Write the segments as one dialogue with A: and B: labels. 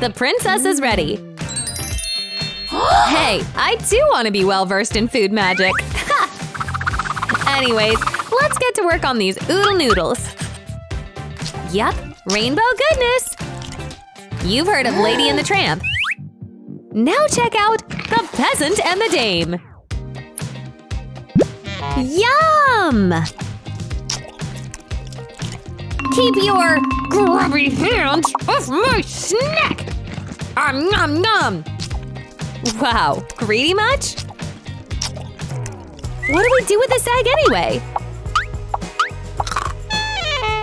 A: The princess is ready. hey, I do want to be well versed in food magic. Anyways, let's get to work on these oodle noodles. Yup, rainbow goodness! You've heard of Lady and the Tramp. Now check out The Peasant and the Dame. Yum! Keep your grubby hands off my snack! Um, nom nom! Wow, greedy much? What do we do with this egg anyway?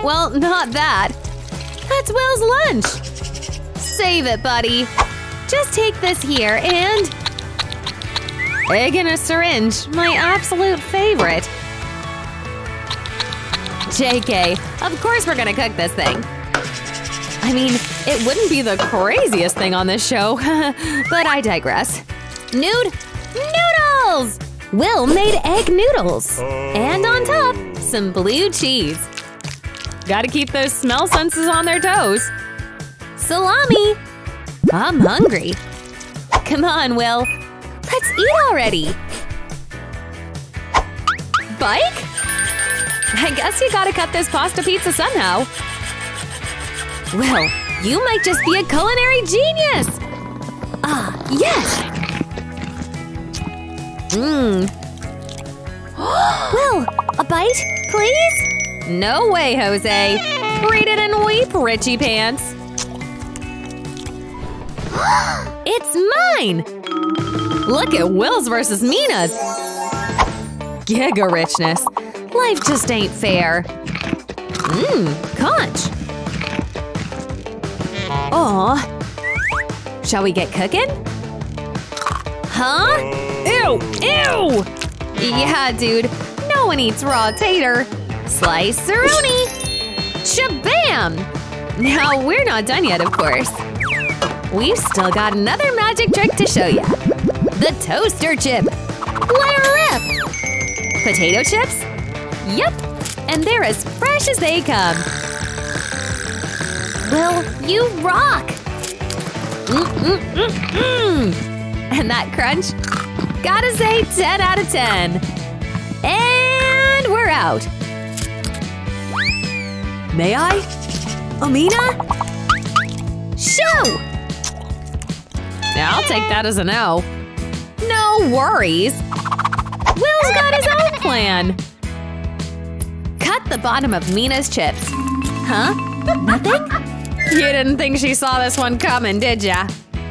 A: Well, not that. That's Will's lunch. Save it, buddy. Just take this here and… Egg in a syringe, my absolute favorite. JK, of course we're gonna cook this thing. I mean, it wouldn't be the craziest thing on this show, but I digress. Nude noodles! Will made egg noodles. And on top, some blue cheese. Gotta keep those smell senses on their toes. Salami! I'm hungry. Come on, Will. Let's eat already. Bike? I guess you gotta cut this pasta pizza somehow. Will, you might just be a culinary genius! Ah, yes! Mmm. Will, a bite, please? No way, Jose. Read it and weep, Richie Pants. it's mine! Look at Will's versus Mina's. Giga richness. Life just ain't fair. Mmm, conch. Aw. Shall we get cooking? Huh? Ew! Ew! Yeah, dude. No one eats raw tater. Slice Cerrone! Shabam! Now, we're not done yet, of course. We've still got another magic trick to show you. The toaster chip. Let her rip! Potato chips? Yep. And they're as fresh as they come. Well, you rock! Mm -mm -mm. And that crunch? Gotta say 10 out of 10. And we're out. May I? Amina? Show! Now I'll take that as a no. No worries. Will's got his own plan. Cut the bottom of Mina's chips. Huh? Nothing? You didn't think she saw this one coming, did ya?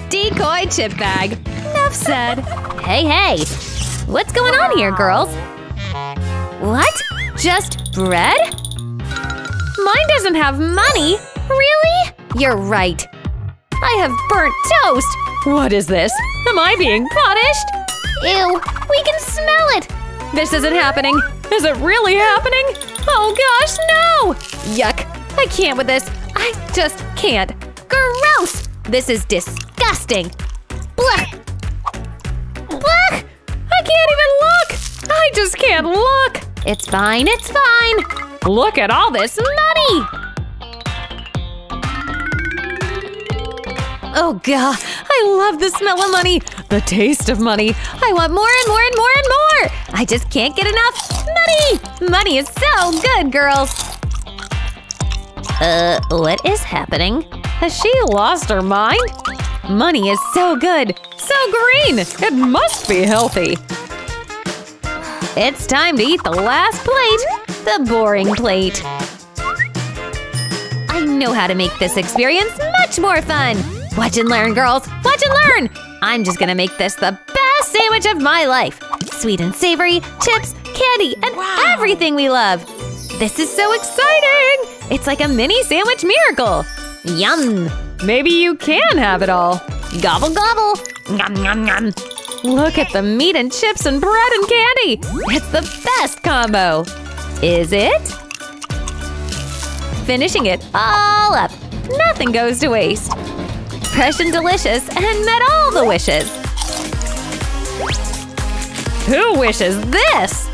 A: Decoy chip bag. Enough said. Hey, hey! What's going on here, girls? What? Just bread? Mine doesn't have money! Really? You're right. I have burnt toast! What is this? Am I being punished? Ew, we can smell it! This isn't happening. Is it really happening? Oh gosh, no! Yuck, I can't with this. I just can't. Gross! This is disgusting. Blech! Blech! I can't even look! I just can't look! It's fine, it's fine! Look at all this money! Oh god, I love the smell of money! The taste of money! I want more and more and more and more! I just can't get enough money! Money is so good, girls! Uh, what is happening? Has she lost her mind? Money is so good! So green! It must be healthy! It's time to eat the last plate! The boring plate! I know how to make this experience much more fun! Watch and learn, girls! Watch and learn! I'm just gonna make this the best sandwich of my life! Sweet and savory, chips, candy, and wow. everything we love! This is so exciting! It's like a mini sandwich miracle! Yum! Maybe you can have it all! Gobble gobble! Yum yum yum! Look at the meat and chips and bread and candy! It's the best combo! Is it? Finishing it all up! Nothing goes to waste! Fresh and delicious and met all the wishes! Who wishes this?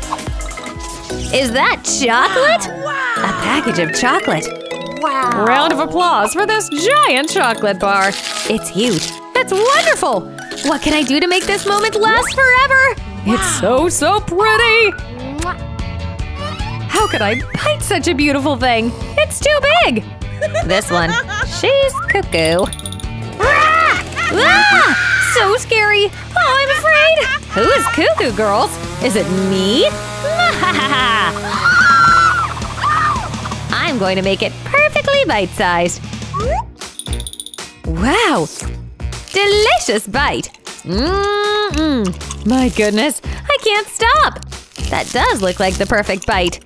A: Is that chocolate?
B: Wow.
A: A package of chocolate. Wow. Round of applause for this giant chocolate bar. It's huge. That's wonderful. What can I do to make this moment last forever? Wow. It's so, so pretty. How could I bite such a beautiful thing? It's too big. this one. She's cuckoo. Ah! So scary. Oh, I'm afraid. Who is cuckoo, girls? Is it me? I'm going to make it perfectly bite-sized. Wow! Delicious bite! Mmm! My goodness, I can't stop! That does look like the perfect bite.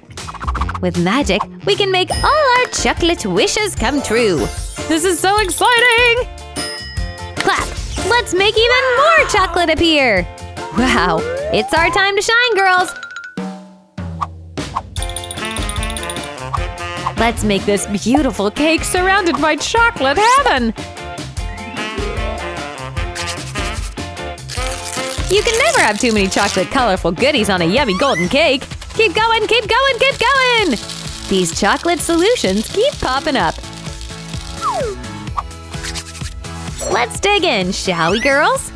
A: With magic, we can make all our chocolate wishes come true. This is so exciting! Clap! Let's make even more chocolate appear! Wow, it's our time to shine, girls! Let's make this beautiful cake surrounded by chocolate heaven! You can never have too many chocolate colorful goodies on a yummy golden cake! Keep going, keep going, keep going! These chocolate solutions keep popping up. Let's dig in, shall we, girls?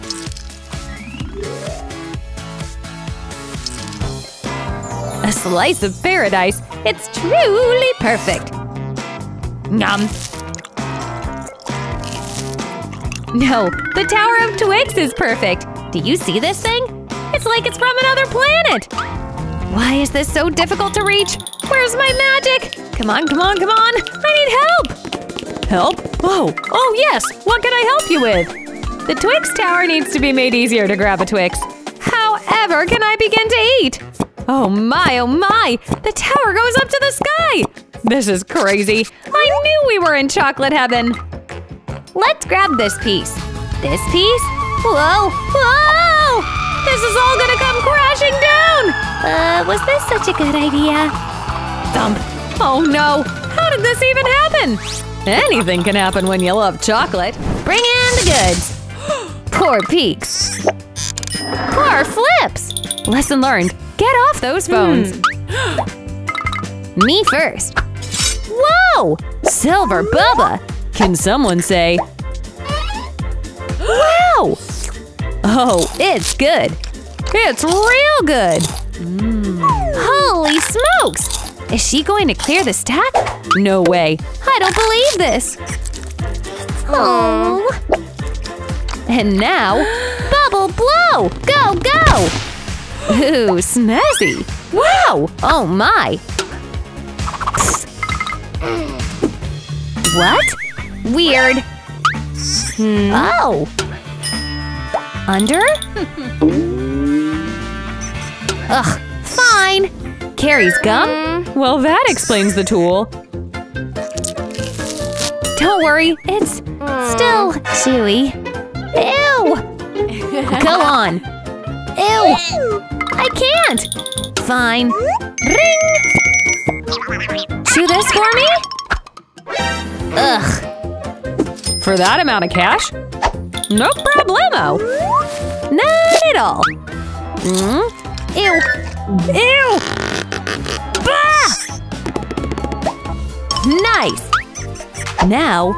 A: A slice of paradise it's truly perfect! Nom! No, the Tower of Twix is perfect! Do you see this thing? It's like it's from another planet! Why is this so difficult to reach? Where's my magic? Come on, come on, come on! I need help! Help? Oh, oh yes! What can I help you with? The Twix Tower needs to be made easier to grab a Twix. However can I begin to eat? Oh my, oh my! The tower goes up to the sky! This is crazy! I knew we were in chocolate heaven! Let's grab this piece. This piece? Whoa! Whoa! This is all gonna come crashing down! Uh, was this such a good idea? Thump! Oh no! How did this even happen? Anything can happen when you love chocolate. Bring in the goods! Poor peaks! Poor flips! Lesson learned. Get off those phones! Hmm. Me first! Whoa! Silver Bubba! Can someone say… Wow! Oh, it's good! It's real good! Mm. Holy smokes! Is she going to clear the stack? No way! I don't believe this! Oh! And now, bubble blow! Go, go! Ooh, snazzy! Wow! Oh my! What? Weird! Hmm. Oh! Under? Ugh, fine! Carrie's gum? Well, that explains the tool. Don't worry, it's still chewy. Ew! Go on! Ew! I can't! Fine. Ring! Chew this for me? Ugh. For that amount of cash? No problemo! Not at all. Mm? Ew! Ew! Bah! Nice! Now…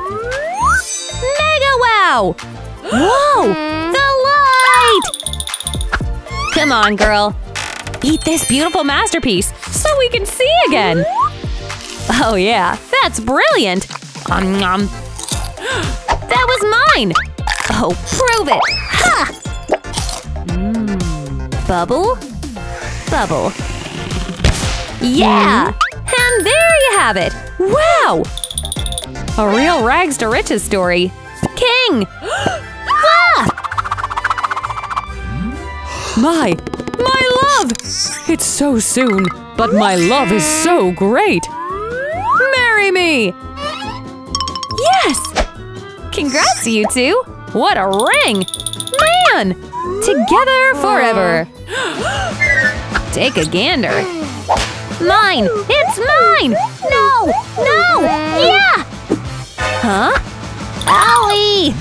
A: Mega Wow! Whoa! The light! Come on, girl. Eat this beautiful masterpiece so we can see again. Oh yeah, that's brilliant. Um, um. That was mine. Oh, prove it. Ha! Mm. Bubble? Bubble. Yeah! And there you have it! Wow! A real rags to riches story. King! Ah! My, my love! It's so soon, but my love is so great! Marry me! Yes! Congrats, you two! What a ring! Man! Together forever! Take a gander. Mine! It's mine! No! No! Yeah! Huh? Owie!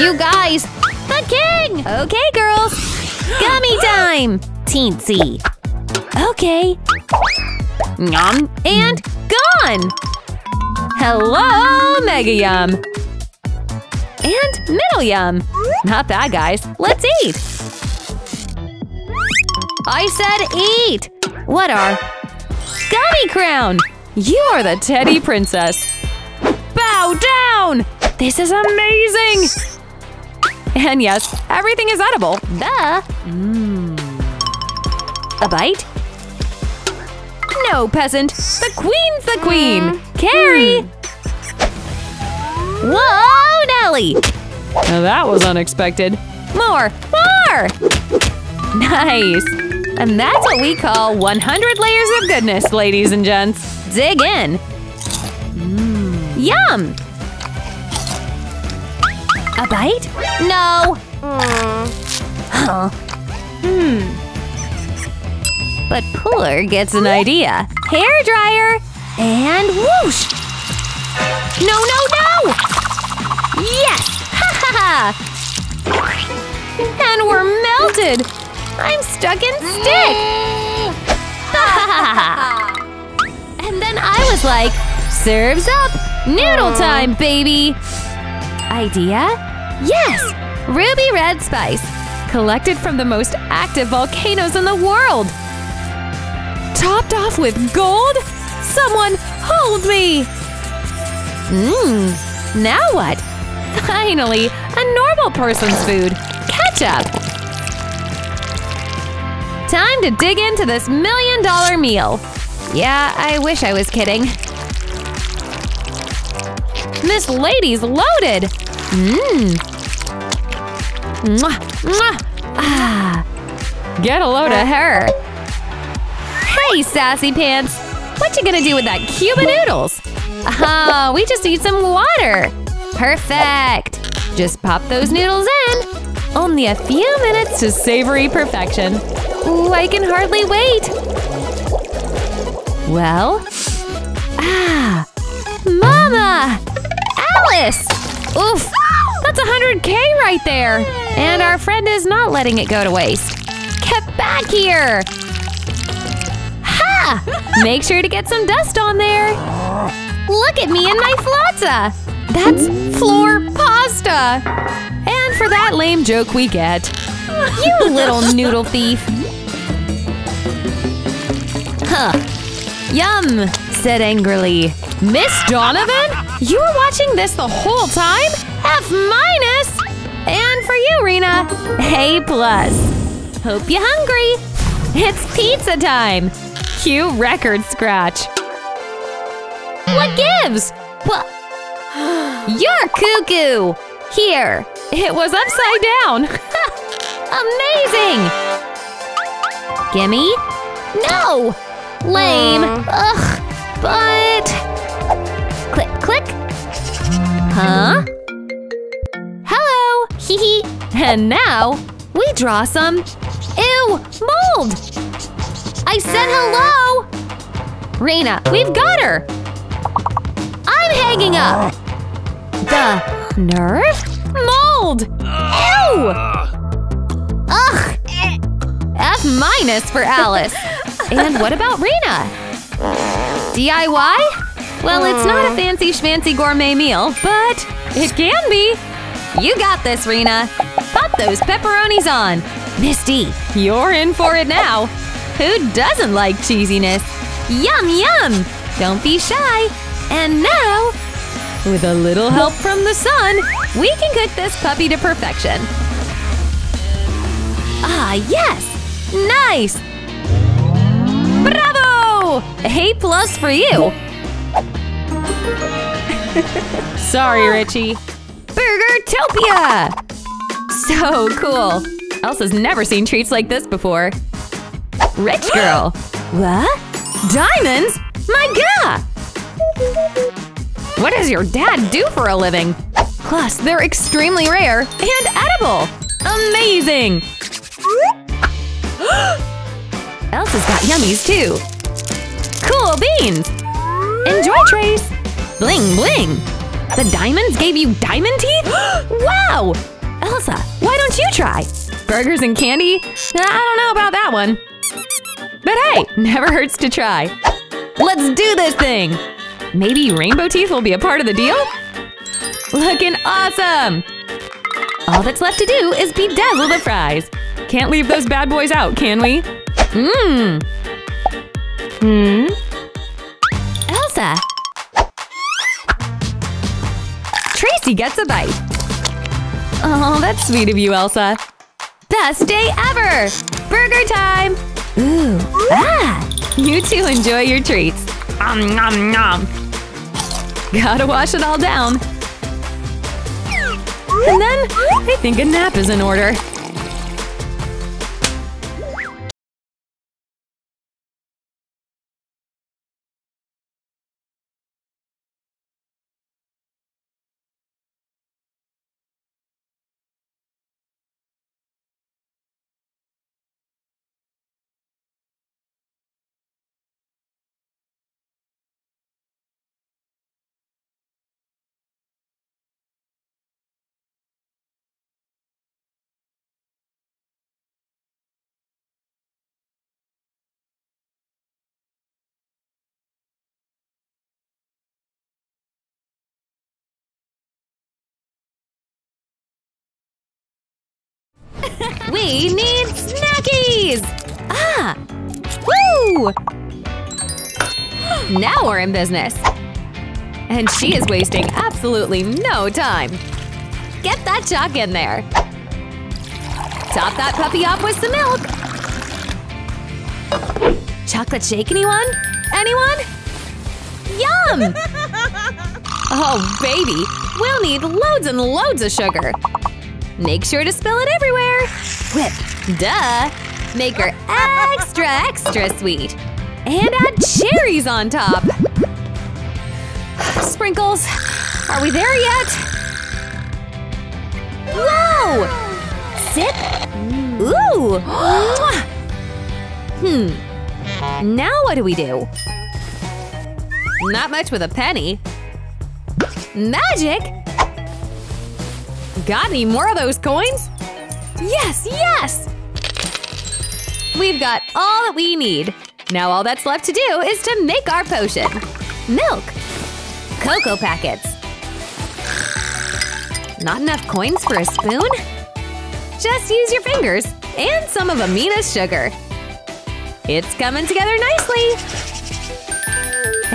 A: You guys! The king! Okay, girls! Gummy time! Teensy. Okay. Yum. And gone! Hello, Mega Yum! And Middle Yum! Not bad, guys. Let's eat! I said eat! What are… Gummy Crown! You are the teddy princess! Bow down! This is amazing! And yes, everything is edible. Duh! Mmm. A bite? No, peasant! The queen's the queen! Mm. Carrie! Mm. Whoa, Nelly! Now that was unexpected. More! More! Nice! And that's what we call 100 layers of goodness, ladies and gents. Dig in! Mm. Yum! A bite? No! Mm. Huh. Hmm. But Puller gets an idea. Hair dryer! And whoosh! No, no, no! Yes! Ha ha ha! And we're melted! I'm stuck in stick! and then I was like, serves up! Noodle time, baby! Idea? Yes! Ruby Red Spice! Collected from the most active volcanoes in the world! Topped off with gold? Someone hold me! Mmm, now what? Finally, a normal person's food! Ketchup! Time to dig into this million dollar meal! Yeah, I wish I was kidding. This lady's loaded! Mmm. Mwah, mwah. Ah. Get a load of her. Hey, sassy pants. What you gonna do with that cube of noodles? Ah, we just need some water. Perfect. Just pop those noodles in. Only a few minutes to savory perfection. Ooh, I can hardly wait. Well, ah, Mama! Alice! Oof, that's 100k right there! And our friend is not letting it go to waste. Get back here! Ha! Make sure to get some dust on there! Look at me and my flazza! That's floor pasta! And for that lame joke we get. You little noodle thief! Huh. Yum! said angrily. Miss Donovan? You were watching this the whole time? F minus! And for you, Rena, A plus. Hope you're hungry. It's pizza time. Cue record scratch. What gives? What? You're cuckoo! Here, it was upside down. Amazing! Gimme? No! Lame. Ugh. But Click, click. Huh? Hello! Hee hee. And now, we draw some… Ew! Mold! I said hello! Rena, we've got her! I'm hanging up! The nerve? Mold! Ew! Ah. Ugh! F minus for Alice. and what about Rena? DIY? Well, it's not a fancy schmancy gourmet meal, but it can be. You got this, Rena. Pop those pepperonis on. Misty, you're in for it now. Who doesn't like cheesiness? Yum, yum! Don't be shy. And now, with a little help from the sun, we can cook this puppy to perfection. Ah, yes! Nice! Bravo! A plus for you! Sorry, Richie. Burgertopia! So cool. Elsa's never seen treats like this before. Rich girl. What? Diamonds? My god! What does your dad do for a living? Plus, they're extremely rare and edible! Amazing! Elsa's got yummies too! Cool beans! Enjoy, Trace! Bling bling! The diamonds gave you diamond teeth? wow! Elsa, why don't you try? Burgers and candy? I don't know about that one. But hey, never hurts to try. Let's do this thing! Maybe rainbow teeth will be a part of the deal? Looking awesome! All that's left to do is bedazzle the fries. Can't leave those bad boys out, can we? Mmm! Hmm? Elsa! Tracy gets a bite. Oh, that's sweet of you, Elsa. Best day ever! Burger time! Ooh, ah! You two enjoy your treats. Nom nom nom. Gotta wash it all down. And then, I think a nap is in order. We need snackies! Ah! Woo! Now we're in business. And she is wasting absolutely no time. Get that chalk in there. Top that puppy off with some milk. Chocolate shake, anyone? Anyone? Yum! Oh, baby, we'll need loads and loads of sugar. Make sure to spill it everywhere. Whip. Duh. Make her extra, extra sweet. And add cherries on top. Sprinkles. Are we there yet? Whoa! Sip. Ooh. hmm. Now what do we do? Not much with a penny. Magic? Got any more of those coins? Yes, yes! We've got all that we need. Now all that's left to do is to make our potion. Milk. Cocoa packets. Not enough coins for a spoon? Just use your fingers and some of Amina's sugar. It's coming together nicely.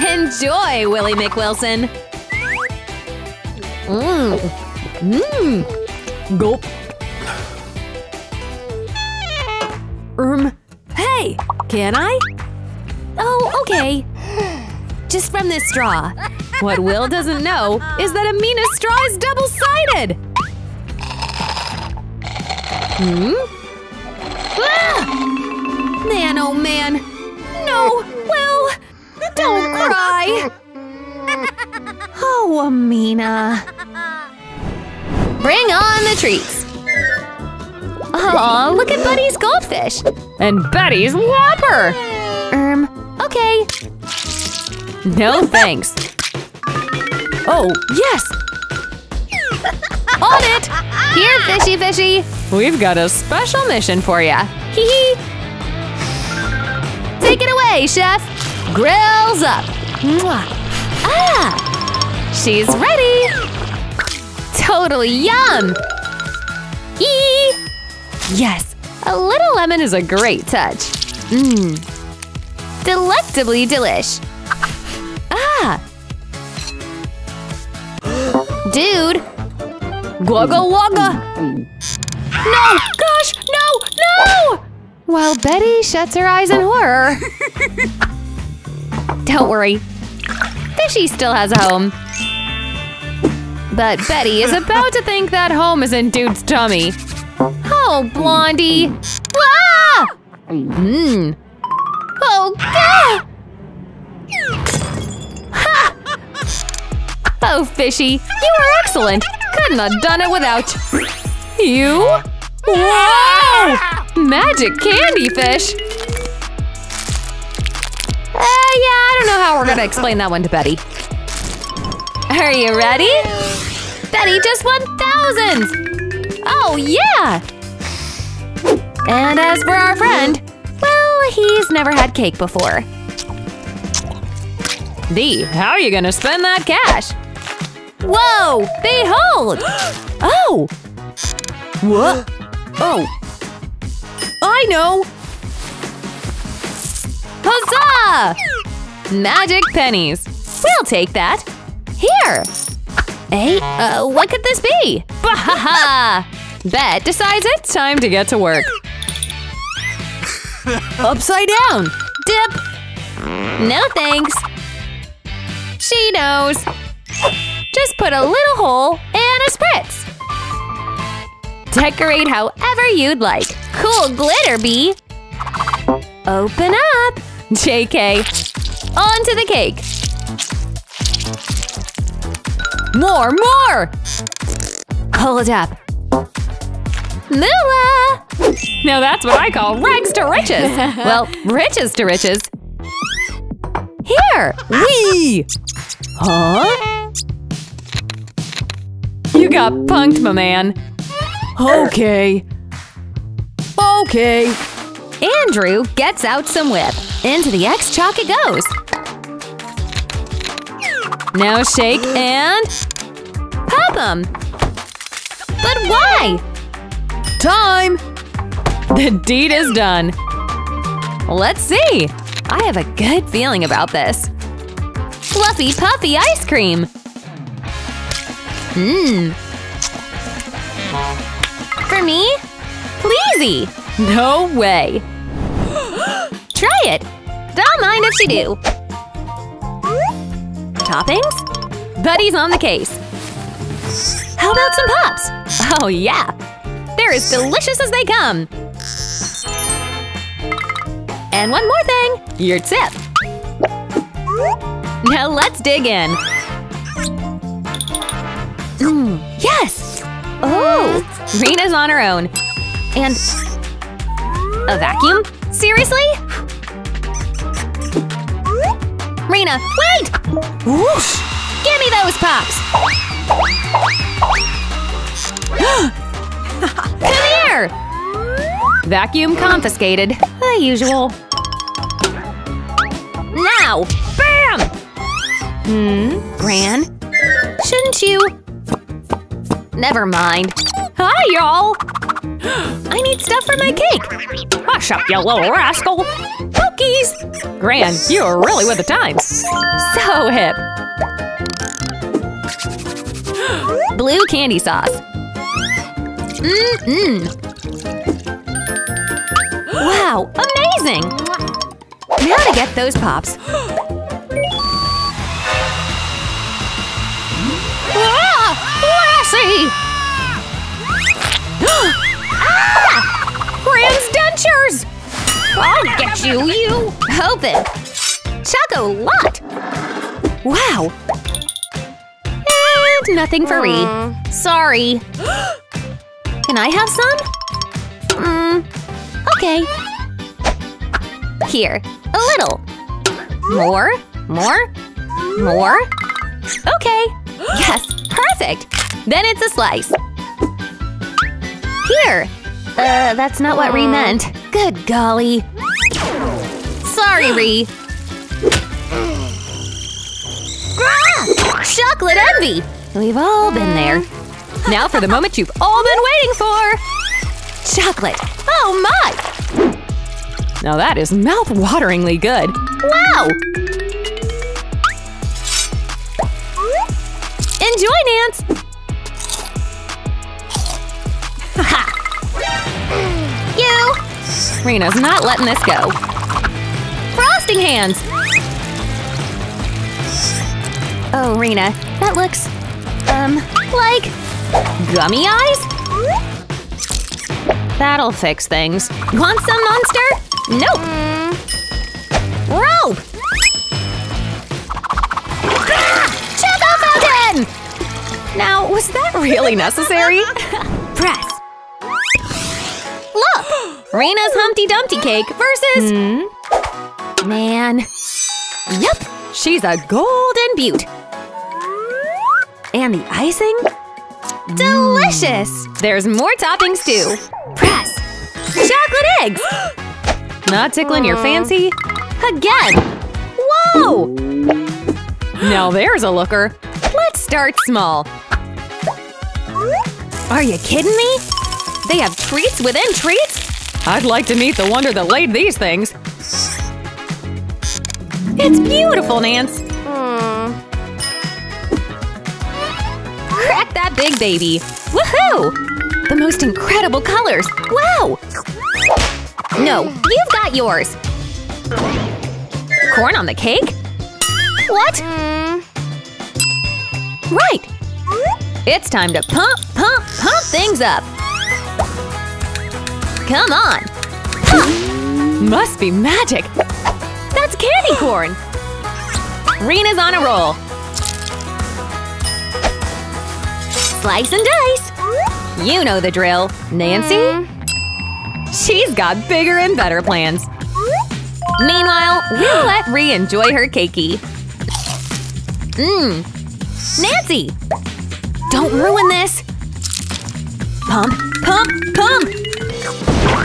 A: Enjoy, Willie McWilson. Mmm. Mmm! Gulp! Um, hey! Can I? Oh, okay. Just from this straw. What Will doesn't know is that Amina's straw is double-sided! Hmm? Ah! Man, oh man! No! Will! Don't cry! Oh, Amina. Bring on the treats! Aw, look at Buddy's goldfish! And Betty's whopper! Um, okay. No thanks. Oh, yes! On it! Here, fishy fishy! We've got a special mission for ya. Hee hee! Take it away, chef! Grills up! Mwah. Ah! She's ready! Totally yum! Eee! Yes, a little lemon is a great touch. Mmm. Delectably delish. Ah! Dude! Gwagga wagga! No! Gosh! No! No! While Betty shuts her eyes in horror. Don't worry. Fishy still has a home. But Betty is about to think that home is in Dude's tummy. Oh, Blondie! Ah! Mmm. Oh, God! Ha! Oh, Fishy, you were excellent! Couldn't have done it without you. Wow! Magic candy fish! Uh, yeah, I don't know how we're gonna explain that one to Betty. Are you ready? Betty just won thousands! Oh, yeah! And as for our friend, well, he's never had cake before. Dee, how are you gonna spend that cash? Whoa! Behold! Oh! What? Oh. I know! Huzzah! Magic pennies. We'll take that. Here. Hey, uh, what could this be? Bahaha! Bet decides it's time to get to work. Upside down. Dip. No thanks. She knows. Just put a little hole and a spritz. Decorate however you'd like. Cool glitter bee. Open up. JK. Onto the cake. More, more! Hold it up. Moolah! Now that's what I call rags to riches. well, riches to riches. Here! Wee! Huh? You got punked, my man. Okay. Okay. Andrew gets out some whip. Into the X chalk it goes. Now shake and… Pop them! But why? Time! The deed is done. Let's see. I have a good feeling about this. Fluffy puffy ice cream! Mmm. For me? Pleasey! No way! Try it! Don't mind if you do. Toppings? Buddy's on the case. How about some pops? Oh yeah! They're as delicious as they come! And one more thing! Your tip! Now let's dig in! Mm, yes! Oh! Rena's on her own. And… A vacuum? Seriously? Rena, wait! Whoosh! Give me those pops! Come here! Vacuum confiscated. The usual. Now! Bam! Hmm? Gran? Shouldn't you? Never mind. Hi, y'all! I need stuff for my cake! Hush up, you little rascal! Pokies! Gran, you are really with the times. So hip. Blue candy sauce. Mmm-mmm. Wow, amazing! Now to get those pops. ah! Lassie! ah! Gran's dentures! I'll get you, you! Open! Choco lot! Wow! And nothing for Reed. Mm. Sorry. Can I have some? Mmm. Okay. Here. A little. More? More? More? Okay. Yes, perfect! Then it's a slice. Here! Uh, that's not what Ree mm. meant. Good golly. Sorry, Ree. Chocolate envy! We've all been there. Now for the moment you've all been waiting for! Chocolate! Oh my! Now that is mouth-wateringly good. Wow! Enjoy, Nance! You! Rena's not letting this go. Frosting hands! Oh, Rena, that looks… um, like… gummy eyes? That'll fix things. Want some, monster? Nope! Rope! Ah! Choco fountain! Now, was that really necessary? Press. Look! Rena's Humpty Dumpty cake versus… Hmm? Man. Yep, she's a golden beaut. And the icing? Delicious! There's more toppings too. Press. Chocolate eggs! Not tickling your fancy? Again! Whoa! Now there's a looker. Let's start small. Are you kidding me? They have treats within treats? I'd like to meet the wonder that laid these things. It's beautiful, Nance. Hmm. Crack that big baby. Woohoo! The most incredible colors. Wow! No, you've got yours. Corn on the cake? What? Hmm. Right. It's time to pump, pump, pump things up. Come on. Huh. Must be magic. That's candy corn. Rena's on a roll. Slice and dice. You know the drill. Nancy? Mm. She's got bigger and better plans. Meanwhile, we'll let Ree enjoy her cakey. Mmm. Nancy! Don't ruin this! Pump, pump, pump!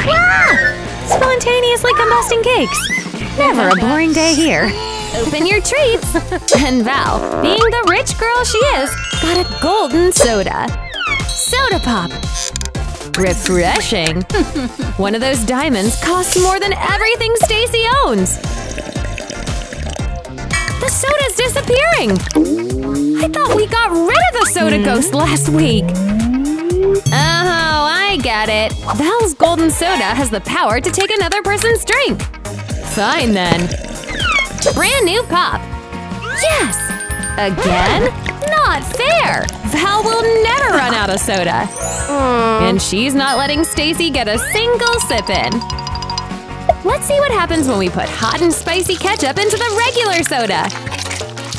A: Ah! Spontaneously combusting cakes. Never a boring day here. Open your treats! And Val, being the rich girl she is, got a golden soda. Soda pop! Refreshing! One of those diamonds costs more than everything Stacy owns! The soda's disappearing! I thought we got rid of the soda ghost last week! Oh, I get it. Val's golden soda has the power to take another person's drink. Fine then. Brand new pop. Yes! Again? Not fair! Val will never run out of soda. And she's not letting Stacy get a single sip in. Let's see what happens when we put hot and spicy ketchup into the regular soda.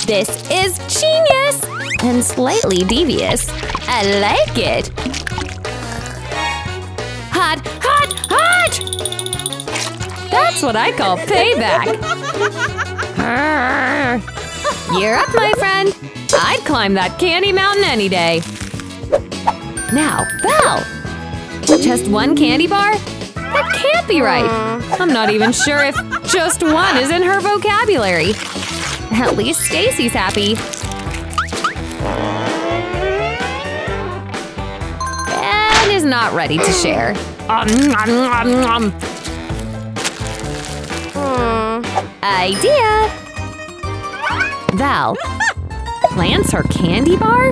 A: This is genius! And slightly devious. I like it. Hot, hot, hot! That's what I call payback. You're up, my friend. I'd climb that candy mountain any day. Now, Val! Just one candy bar? That can't be right. I'm not even sure if just one is in her vocabulary. At least Stacy's happy. Not ready to share. Um, um, um, um. Idea! Val plants her candy bar?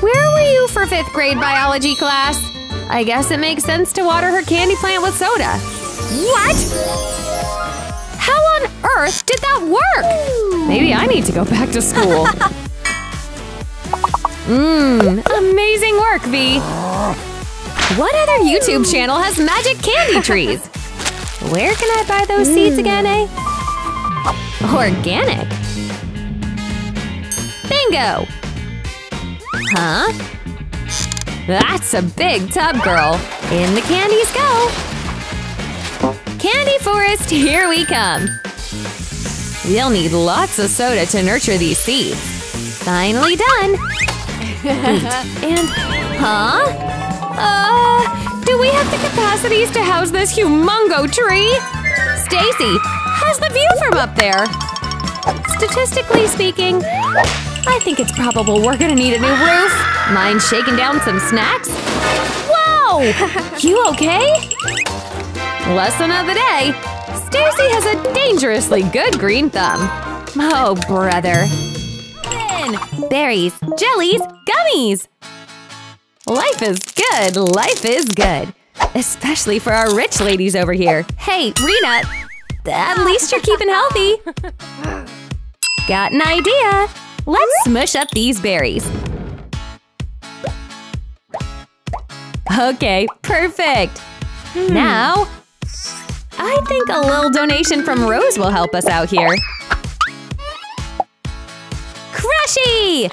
A: Where were you for fifth grade biology class? I guess it makes sense to water her candy plant with soda. What? How on earth did that work? Maybe I need to go back to school. Mmm, amazing work, V. What other YouTube channel has magic candy trees? Where can I buy those seeds again, eh? Organic. Bingo! Huh? That's a big tub, girl. In the candies go! Candy Forest, here we come! We'll need lots of soda to nurture these seeds. Finally done! And… Huh? Uh… Do we have the capacities to house this humongo tree? Stacy, how's the view from up there? Statistically speaking, I think it's probable we're gonna need a new roof. Mind shaking down some snacks? Whoa! You okay? Lesson of the day. Stacy has a dangerously good green thumb. Oh, brother. Berries, jellies, gummies! Life is good, life is good. Especially for our rich ladies over here. Hey, Rena, at least you're keeping healthy. Got an idea. Let's smush up these berries. Okay, perfect. Hmm. Now, I think a little donation from Rose will help us out here. Crushy!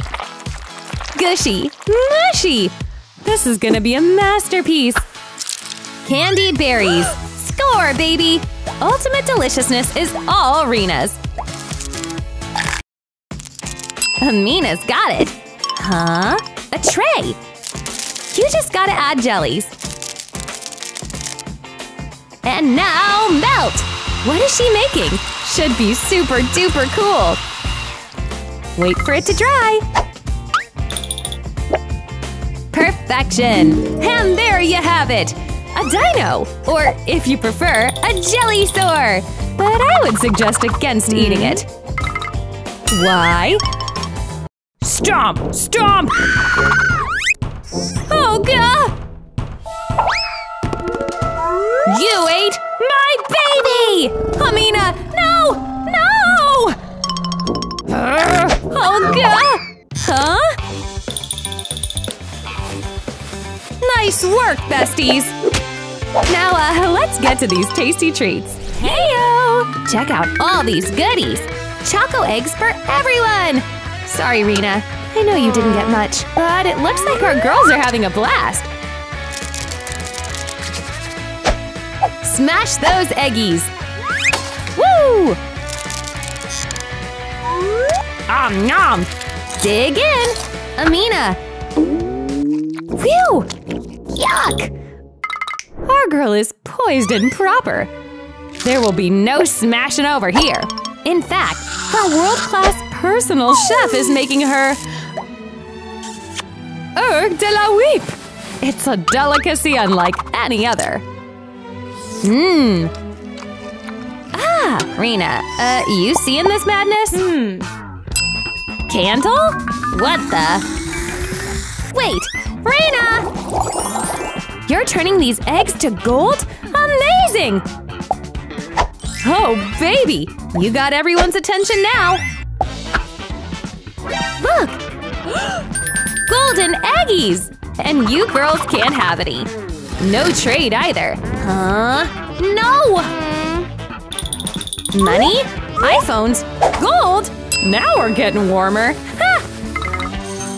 A: Gushy! Mushy! This is gonna be a masterpiece! Candied berries! Score, baby! Ultimate deliciousness is all Rena's! Amina's got it! Huh? A tray! You just gotta add jellies. And now melt! What is she making? Should be super duper cool! Wait for it to dry. Perfection! And there you have it! A dino! Or, if you prefer, a jellysaur! But I would suggest against eating it. Why? Stomp! Stomp! Oh, God! You ate my baby! Amina, no! No! Oh, God! Huh? Nice work, besties! Now, uh, let's get to these tasty treats. Heyo! Check out all these goodies! Choco eggs for everyone! Sorry, Rena. I know you didn't get much, but it looks like our girls are having a blast. Smash those eggies! Woo! Om nom! Dig in! Amina! Phew! Yuck! Our girl is poised and proper. There will be no smashing over here. In fact, her world-class personal chef is making her… Erg de la Weep! It's a delicacy unlike any other. Mmm. Ah, Rena, uh, you seeing this madness? Hmm. Candle? What the? Wait, Rena! You're turning these eggs to gold? Amazing! Oh, baby! You got everyone's attention now! Look! Golden eggies! And you girls can't have any. No trade either. Huh? No! Money? iPhones? Gold? Now we're getting warmer.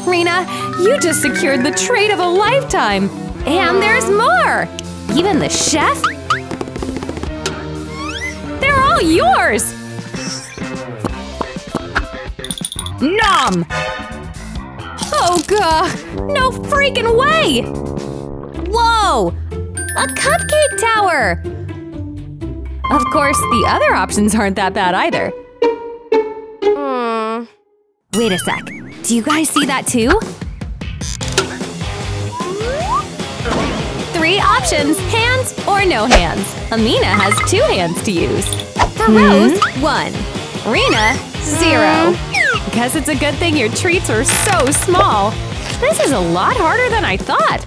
A: Rena, you just secured the trade of a lifetime! And there's more! Even the chef? They're all yours! Nom! Oh god! No freaking way! Whoa! A cupcake tower! Of course, the other options aren't that bad either. Wait a sec. Do you guys see that too? Three options, hands or no hands. Amina has two hands to use. For mm -hmm. Rose, one. Rena, zero. Guess it's a good thing your treats are so small. This is a lot harder than I thought.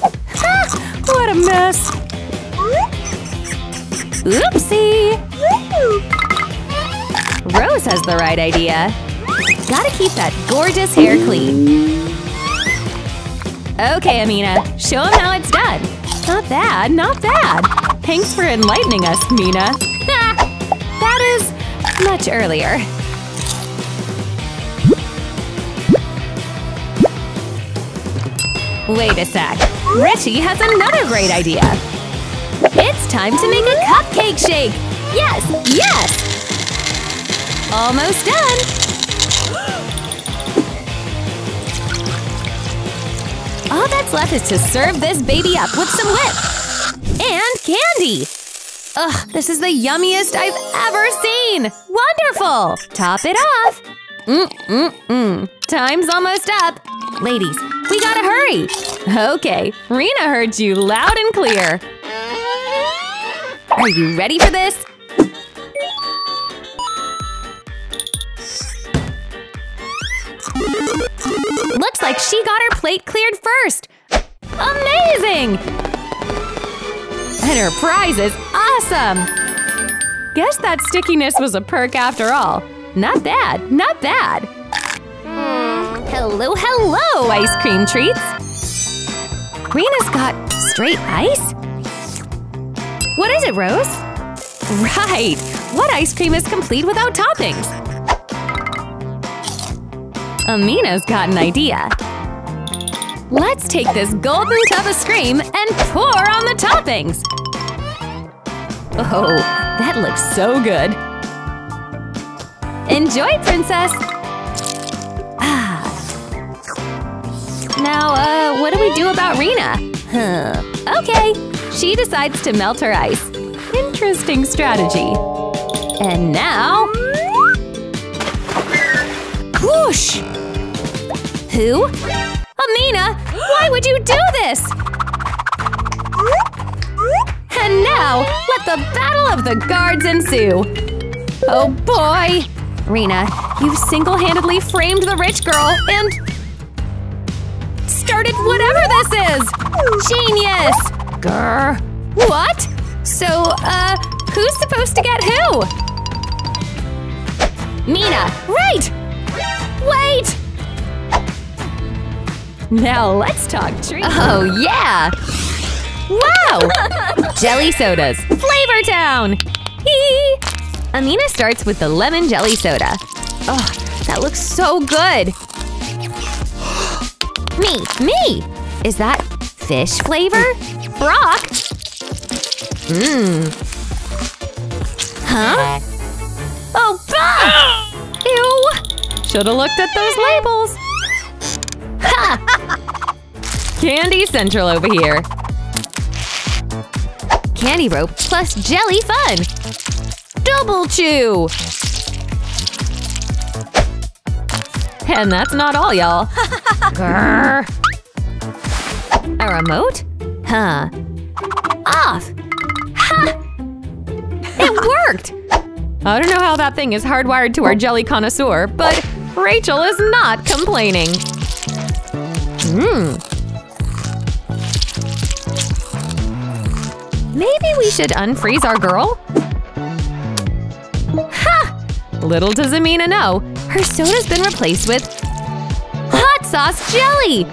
A: what a mess. Oopsie! Rose has the right idea. Gotta keep that gorgeous hair clean. Okay, Amina, show them how it's done. Not bad, not bad. Thanks for enlightening us, Mina. that is much earlier. Wait a sec. Richie has another great idea. It's time to make a cupcake shake. Yes, yes! Almost done. All that's left is to serve this baby up with some whip. And candy! Ugh, this is the yummiest I've ever seen! Wonderful! Top it off! Mm-mm-mm. Time's almost up. Ladies, we gotta hurry. Okay, Rena heard you loud and clear. Are you ready for this? Looks like she got her plate cleared first! Amazing! And her prize is awesome! Guess that stickiness was a perk after all. Not bad, not bad. Mm, hello, hello, ice cream treats! Rena's got straight ice? What is it, Rose? Right! What ice cream is complete without toppings? Amina's got an idea. Let's take this golden tub of Scream and pour on the toppings! Oh, that looks so good! Enjoy, princess! Ah. Now, uh, what do we do about Rena? Huh. Okay, she decides to melt her ice. Interesting strategy. And now… Whoosh! Who? Amina! Why would you do this? And now, let the battle of the guards ensue! Oh boy! Rena, you've single-handedly framed the rich girl and… started whatever this is! Genius! Grr. What? So, uh, who's supposed to get who? Mina! Right! Wait! Now let's talk treats. Oh, yeah! Wow! jelly sodas. Flavor Town! Hee! Amina starts with the lemon jelly soda. Oh, that looks so good! me! Me! Is that fish flavor? Brock? Mmm. Huh? Oh, bah! Ew! Should've looked at those labels. Candy Central over here. Candy rope plus jelly fun. Double chew! And that's not all, y'all. A remote? Huh. Off! Ha! It worked! I don't know how that thing is hardwired to our jelly connoisseur, but Rachel is not complaining. Mmm. Maybe we should unfreeze our girl? Ha! Little does Amina know, her soda's been replaced with hot sauce jelly!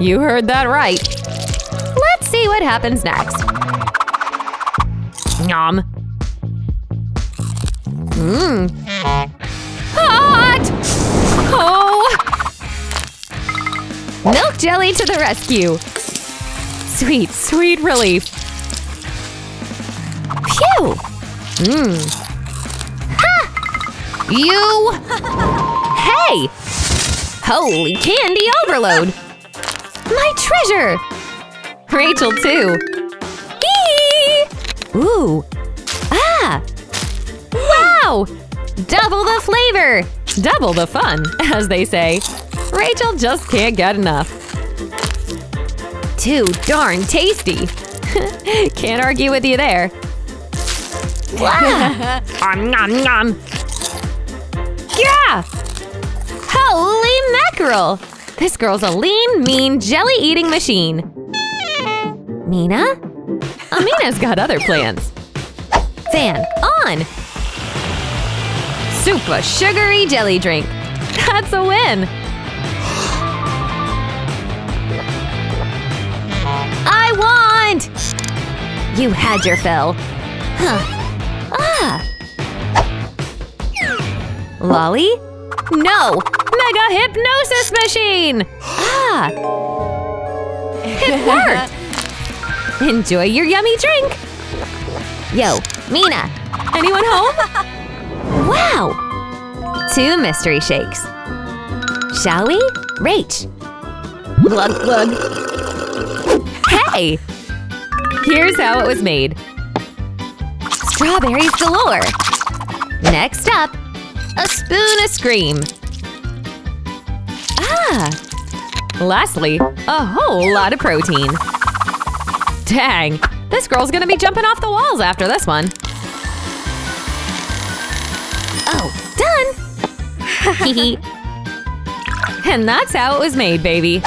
A: You heard that right. Let's see what happens next. Nom. Mmm. Hot! Oh! Milk jelly to the rescue! Sweet, sweet relief. Phew! Mmm. Ha! You! hey! Holy candy overload! My treasure! Rachel, too. Eee! Ooh. Ah! Wow! Double the flavor! Double the fun, as they say. Rachel just can't get enough. Too darn tasty. can't argue with you there. Om nom nom. Yeah! Holy mackerel! This girl's a lean, mean, jelly-eating machine. Mina? Amina's got other plans. Fan on! Super sugary jelly drink. That's a win! I want! You had your fill. Huh. Ah! Lolly? No! Mega Hypnosis Machine! Ah! It worked! Enjoy your yummy drink! Yo, Mina! Anyone home? Wow! Two mystery shakes. Shall we? Rach! Glug glug! Hey! Here's how it was made. Strawberries galore! Next up, a spoon of scream. Ah! Lastly, a whole lot of protein. Dang, this girl's gonna be jumping off the walls after this one. Oh, done! And that's how it was made, baby.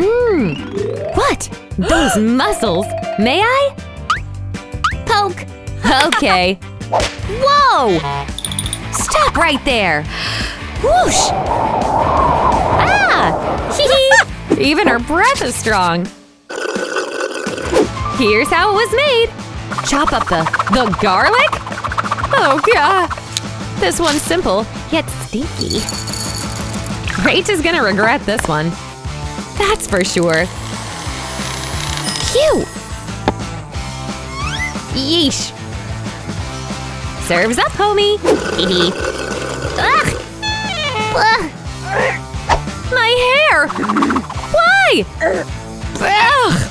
A: Mmm, what? Those muscles! May I? Poke! Okay. Whoa! Stop right there! Whoosh! Ah! Hee hee! Even her breath is strong. Here's how it was made. Chop up the… the garlic? Oh god! This one's simple, yet stinky. Rach is gonna regret this one. That's for sure. Phew! Yeesh. Serves up, homie. Ugh! Ugh! My hair! Why? Ugh!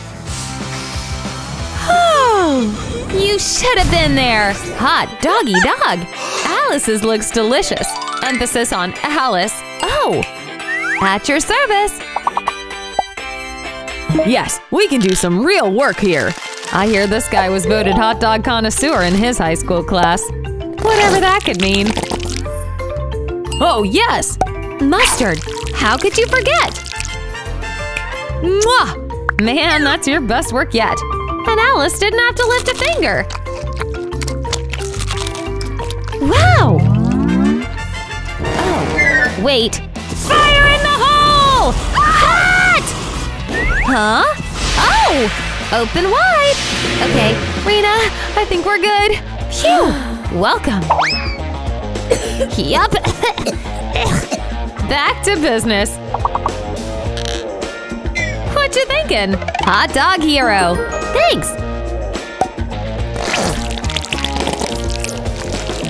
A: Oh, you should have been there! Hot doggy dog! Alice's looks delicious. Emphasis on Alice. Oh! At your service! Yes, we can do some real work here. I hear this guy was voted hot dog connoisseur in his high school class. Whatever that could mean. Oh, yes! Mustard! How could you forget? Mwah! Man, that's your best work yet. And Alice didn't have to lift a finger. Wow! Oh, wait. Huh? Oh! Open wide! Okay, Rena, I think we're good. Phew! Welcome. yup. Back to business. What you thinking? Hot dog hero. Thanks.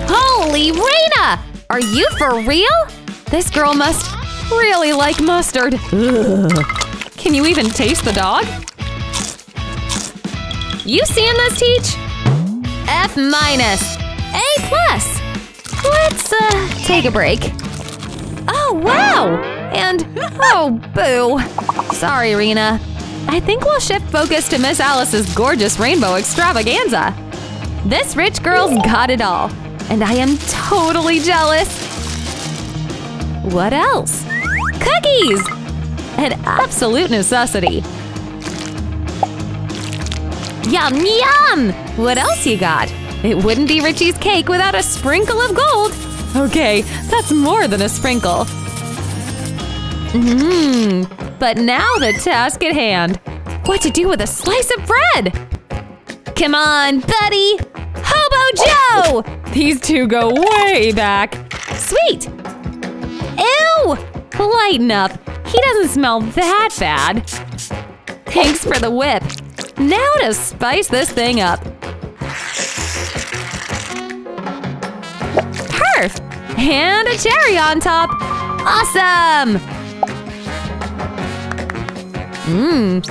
A: Holy Rena! Are you for real? This girl must really like mustard. Ugh. Can you even taste the dog? You seeing this, Teach? F minus. A plus. Let's, uh, take a break. Oh, wow! And, oh, boo. Sorry, Rena. I think we'll shift focus to Miss Alice's gorgeous rainbow extravaganza. This rich girl's got it all. And I am totally jealous. What else? Cookies! An absolute necessity. Yum yum! What else you got? It wouldn't be Richie's cake without a sprinkle of gold. Okay, that's more than a sprinkle. Mmm, but now the task at hand. What to do with a slice of bread? Come on, buddy! Hobo Joe! These two go way back. Sweet! Ew! Lighten up. He doesn't smell that bad. Thanks for the whip. Now to spice this thing up. Perf! And a cherry on top. Awesome! Mmm.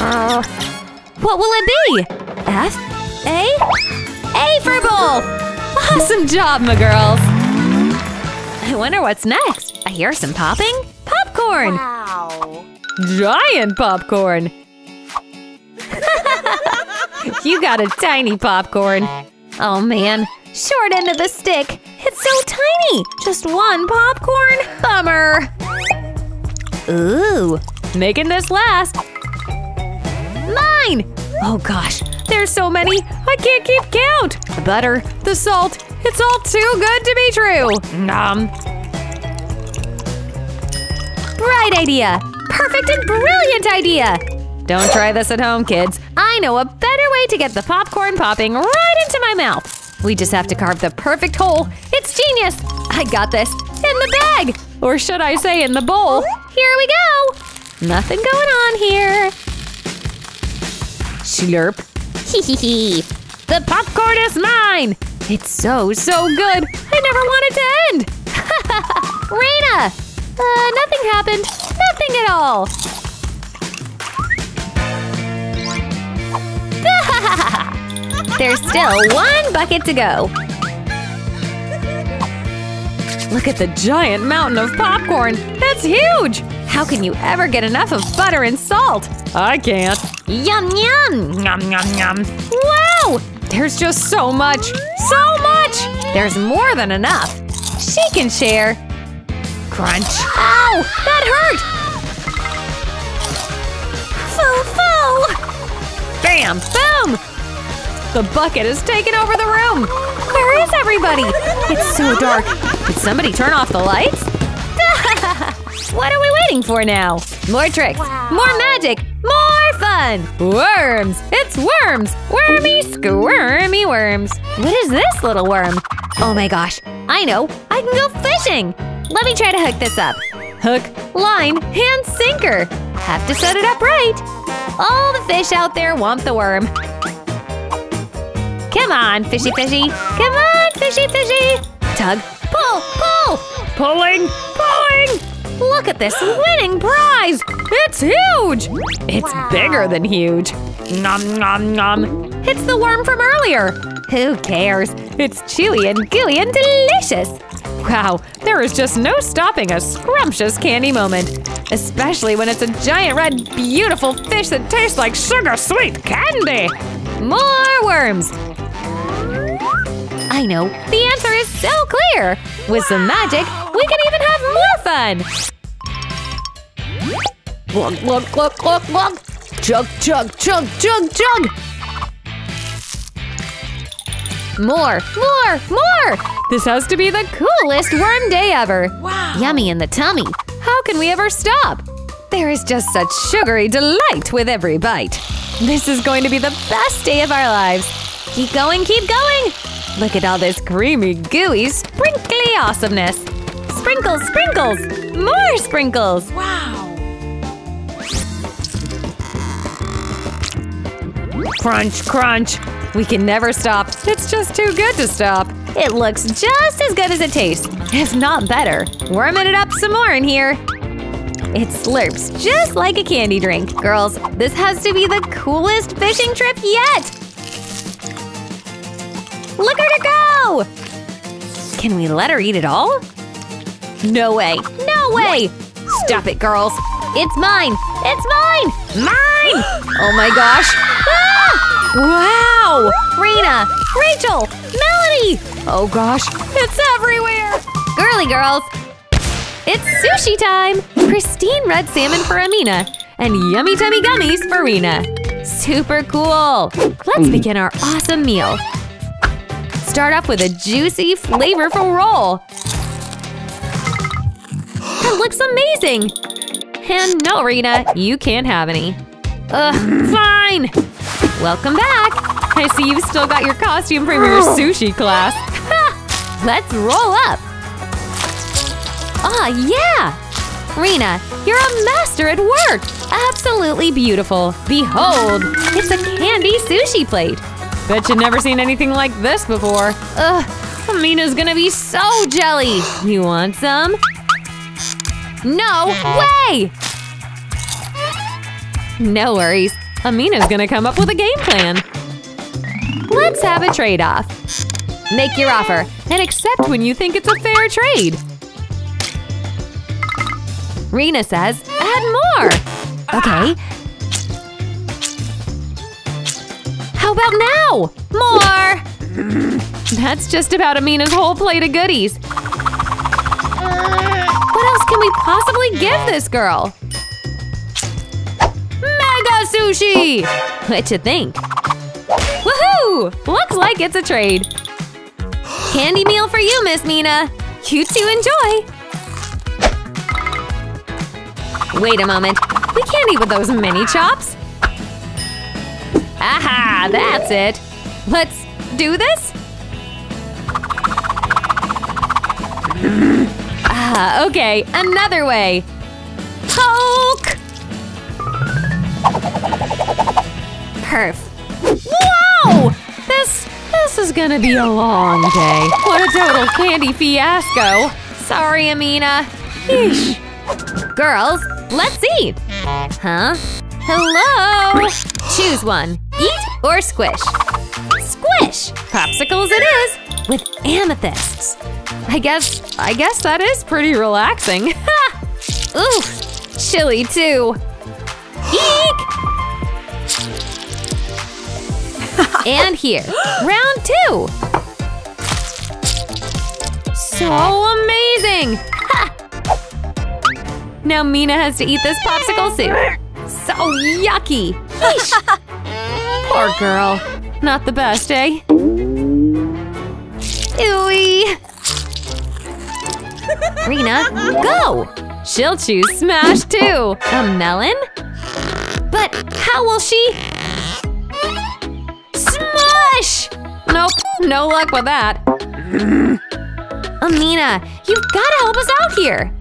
A: Uh, what will it be? F? A? A for! Awesome job, my girls! I wonder what's next. I hear some popping. Popcorn!
B: Wow.
A: Giant popcorn! you got a tiny popcorn. Oh man, short end of the stick. It's so tiny. Just one popcorn? Bummer. Ooh, making this last. Mine! Oh gosh, there's so many. I can't keep count. The butter, the salt, it's all too good to be true. Nom. Bright idea! Perfect and brilliant idea! Don't try this at home, kids. I know a better way to get the popcorn popping right into my mouth. We just have to carve the perfect hole. It's genius! I got this. In the bag! Or should I say in the bowl. Here we go! Nothing going on here. Slurp. Hee hee hee. The popcorn is mine! It's so, so good! I never want it to end! Raina! Uh, nothing happened. Nothing at all. There's still one bucket to go. Look at the giant mountain of popcorn. That's huge! How can you ever get enough of butter and salt? I can't. Yum yum! Yum yum yum! Wow! There's just so much! So much! There's more than enough. She can share. Crunch. Ow! That hurt! Foo foo! Bam! Boom! The bucket is taking over the room! Where is everybody? It's so dark. Did somebody turn off the lights? what are we waiting for now? More tricks,
B: Wow.
A: more magic, more fun! Worms! It's worms! Wormy, squirmy worms! What is this little worm? Oh my gosh, I know! I can go fishing! Let me try to hook this up. Hook, line, and sinker! Have to set it up right! All the fish out there want the worm. Come on, fishy fishy! Come on, fishy fishy! Tug, pull, pull! Pulling, pulling! Look at this winning prize! It's huge! It's
B: Wow.
A: bigger than huge. Nom nom nom. It's the worm from earlier. Who cares? It's chewy and gooey and delicious. Wow, there is just no stopping a scrumptious candy moment. Especially when it's a giant red beautiful fish that tastes like sugar sweet candy! More worms! I know, the answer is so clear! With some magic, we can even have more fun! Glug, glug, glug, glug, glug! Chug, chug, chug, chug, chug! More, more, more! This has to be the coolest worm day ever! Wow! Yummy in the tummy! How can we ever stop? There is just such sugary delight with every bite! This is going to be the best day of our lives! Keep going, keep going! Look at all this creamy, gooey, sprinkly awesomeness! Sprinkles, sprinkles! More sprinkles! Wow! Crunch, crunch! We can never stop. It's just too good to stop. It looks just as good as it tastes, if not better. Warming it up some more in here. It slurps just like a candy drink. Girls, this has to be the coolest fishing trip yet! Look at her go! Can we let her eat it all? No way! No way! Stop it, girls! It's mine! It's mine! Mine! Oh my gosh! Ah! Wow! Rena! Rachel! Melody! Oh gosh, it's everywhere! Girly girls! It's sushi time! Pristine red salmon for Amina and yummy tummy gummies for Rena. Super cool! Let's begin our awesome meal. Start off with a juicy, flavorful roll. That looks amazing! And no, Rena, you can't have any. Ugh, fine! Welcome back! I see you've still got your costume from your sushi class. Let's roll up! Ah, yeah! Rena, you're a master at work! Absolutely beautiful! Behold, it's a candy sushi plate! Bet you've never seen anything like this before. Ugh, Amina's gonna be so jelly! You want some? No way! No worries. Amina's gonna come up with a game plan. Let's have a trade-off. Make your offer and accept when you think it's a fair trade. Rena says, add more. Okay. How about now? More! That's just about Amina's whole plate of goodies. What else can we possibly give this girl? Mega sushi! What you think? Woohoo! Looks like it's a trade. Candy meal for you, Miss Mina. You two enjoy. Wait a moment. We can't eat with those mini chops. Aha! That's it. Let's do this? Ah, okay. Another way. Poke! Perf. Whoa! This, this is gonna be a long day. What a total candy fiasco. Sorry, Amina. Yeesh. Girls, let's eat. Huh? Hello? Choose one. Eat or squish? Squish! Popsicles it is! With amethysts. I guess, I guess that is pretty relaxing. Ooh, chilly too. Eek! and here, round two. So amazing! Now Mina has to eat this popsicle soup. So yucky! Poor girl. Not the best, eh? Ewy! Rena, go! She'll choose Smash too! A melon? But how will she… Smush! Nope, no luck with that. Amina, you've gotta help us out here!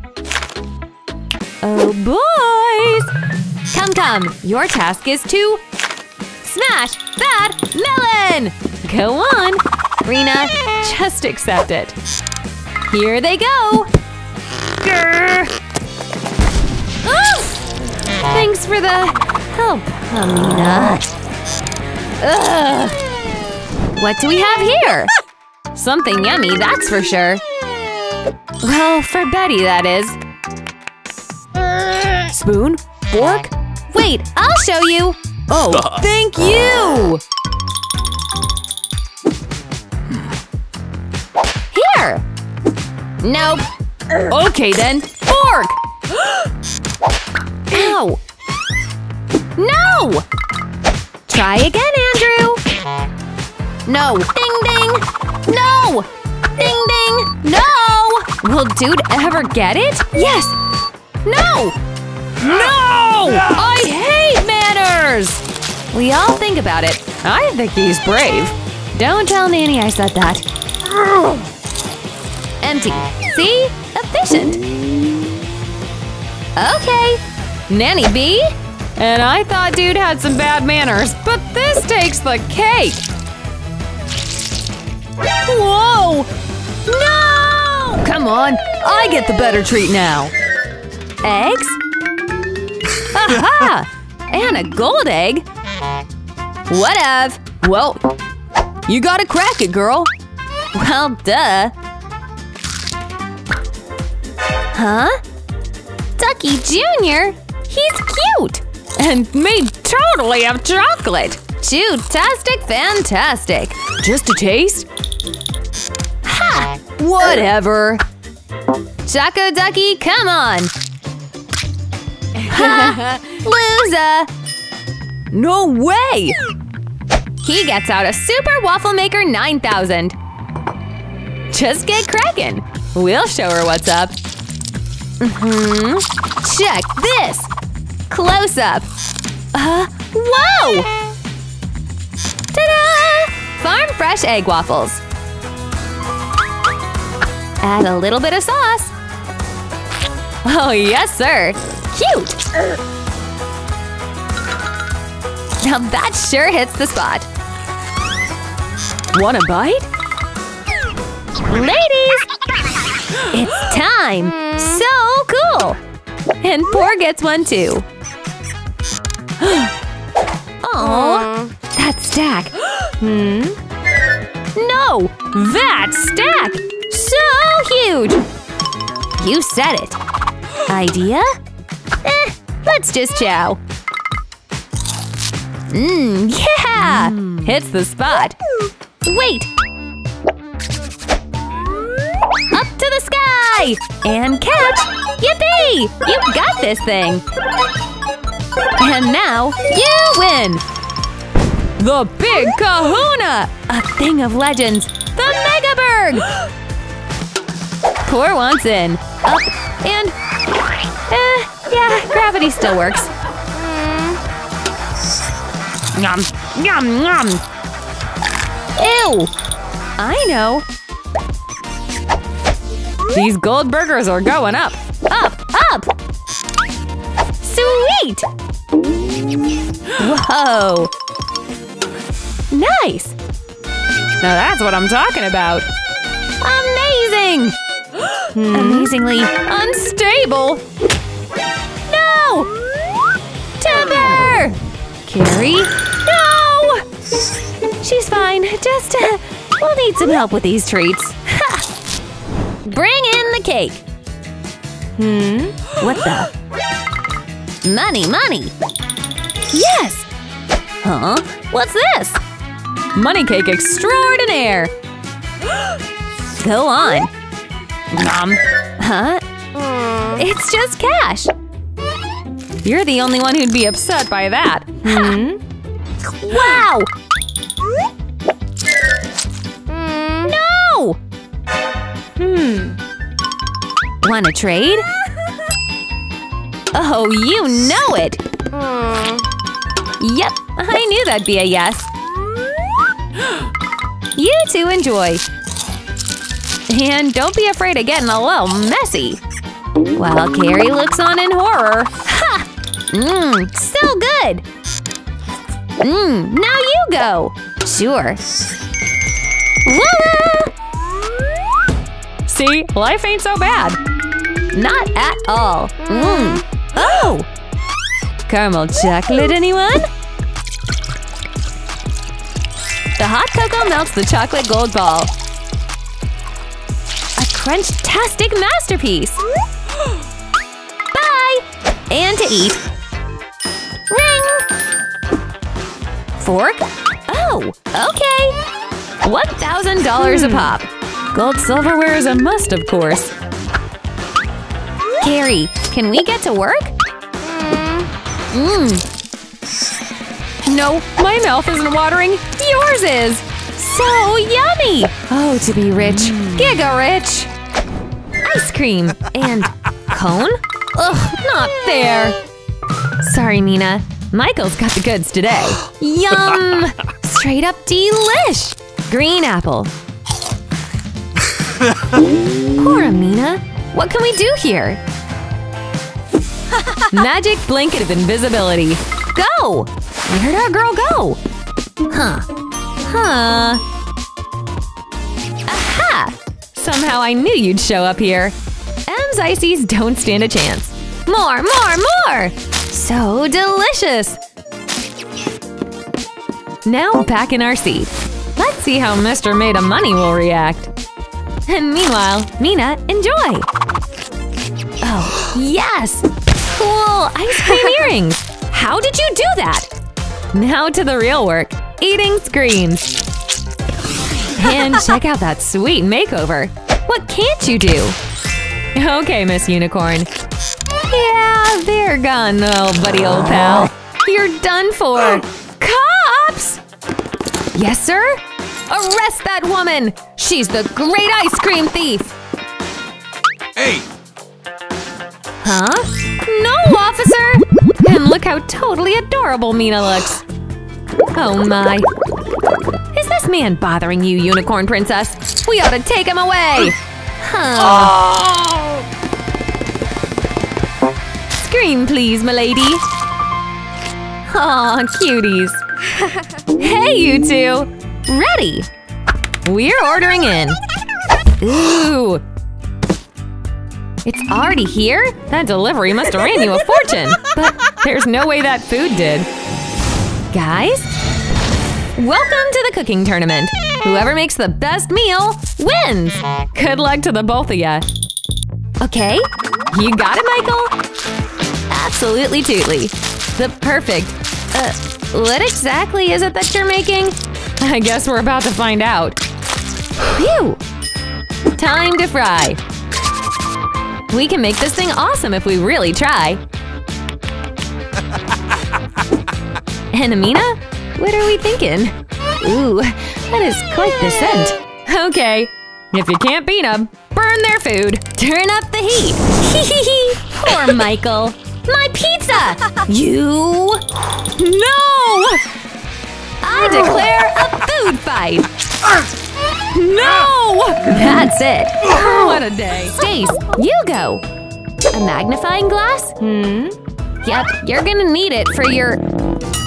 A: Oh boys! Come, come, your task is to smash that melon! Go on! Rena, just accept it. Here they go! Grr. Oof! Thanks for the help, Amina. Ugh. What do we have here? Something yummy, that's for sure. Well, for Betty, that is. Spoon? Fork? Wait, I'll show you! Oh, thank you! Here! Nope. Okay then, fork! Ow! No! Try again, Andrew! No! Ding ding! No! Ding ding! No! Will dude ever get it? Yes! No! No! I hate We all think about it. I think he's brave. Don't tell Nanny I said that. Empty. See? Efficient. Okay. Nanny B? And I thought dude had some bad manners, but this takes the cake! Whoa! No! Come on, I get the better treat now. Eggs? Aha! And a gold egg? Whatever. Well, you gotta crack it, girl. Well, duh. Huh? Ducky Jr.? He's cute! And made totally of chocolate! Chew-tastic fantastic! Just a taste? Ha! Whatever! Choco Ducky, come on! Loser! No way! He gets out a Super Waffle Maker 9000! Just get cracking! We'll show her what's up! Mm-hmm. Check this! Close up! Uh, whoa! Ta-da! Farm fresh egg waffles. Add a little bit of sauce. Oh, yes, sir! Cute! Now that sure hits the spot. Want a bite? Ladies! It's time! So cool! And Poor gets one too. Oh, that stack. Hmm? No! That stack! So huge! You said it. Idea? Eh, let's just chow. Mmm, yeah! Hits the spot. Wait! Up to the sky! And catch! Yippee! You got this thing! And now, you win! The Big Kahuna! A thing of legends! The Megaberg! Poor wants in. Up and… Eh, yeah, gravity still works. Mm. Yum, yum, yum! Ew! I know. These gold burgers are going up. Up, up! Sweet! Whoa! Nice! Now that's what I'm talking about! Amazing! Hmm. Amazingly unstable! No! Timber! Carrie? No! She's fine. Just, uh, we'll need some help with these treats. Ha! Bring in the cake! Hmm? What the? Money, money! Yes! Huh? What's this? Money cake extraordinaire! Go on! Nom! Huh? It's just cash! You're the only one who'd be upset by that. Hmm? Wow! No! Hmm. Wanna trade? Oh, you know it! Yep, I knew that'd be a yes. You two enjoy. And don't be afraid of getting a little messy. While Carrie looks on in horror. Ha! Mmm, so good! Mmm, now you go! Sure. See, life ain't so bad. Not at all. Mmm. Oh! Caramel chocolate, anyone? The hot cocoa melts the chocolate gold ball. A crunch-tastic masterpiece! And to eat. Ring! Fork? Oh, okay! $1,000 a hmm. pop. Gold silverware is a must, of course. Carrie, can we get to work? Mmm. No, my mouth isn't watering. Yours is. So yummy! Oh, to be rich. Hmm. Giga rich! Ice cream and cone? Ugh, not fair. Sorry, Nina. Michael's got the goods today. Yum! Straight up delish! Green apple. Poor Amina. What can we do here? Magic blanket of invisibility. Go! Where'd our girl go? Huh. Huh. Aha! Somehow I knew you'd show up here. M's ices don't stand a chance. More, more, more! So delicious! Now back in our seat. Let's see how Mr. Made of Money will react. And meanwhile, Nina, enjoy! Oh, yes! Cool ice cream earrings! How did you do that? Now to the real work, eating screens! And check out that sweet makeover. What can't you do? Okay, Miss Unicorn. Yeah, they're gone, oh buddy old pal. You're done for. Cops! Yes, sir? Arrest that woman! She's the great ice cream thief!
B: Hey!
A: Huh? No, officer! And look how totally adorable Mina looks. Oh my. Is this man bothering you, Unicorn Princess? We ought to take him away! Huh. Scream, please, milady. Aw, cuties. hey, you two! Ready! We're ordering in. Ooh. It's already here? That delivery must have ran you a fortune. But there's no way that food did. Guys? Welcome to the cooking tournament. Whoever makes the best meal wins! Good luck to the both of ya. Okay, you got it, Michael? Absolutely tootly. The perfect… Uh, what exactly is it that you're making? I guess we're about to find out. Phew! Time to fry. We can make this thing awesome if we really try. and Amina? What are we thinking? Ooh, that is quite the scent. Okay, if you can't beat them, burn their food. Turn up the heat. Hee Poor Michael. My pizza! You… No! I declare a food fight! No! That's it. What a day. Stace, you go. A magnifying glass? Hmm? Yep, you're gonna need it for your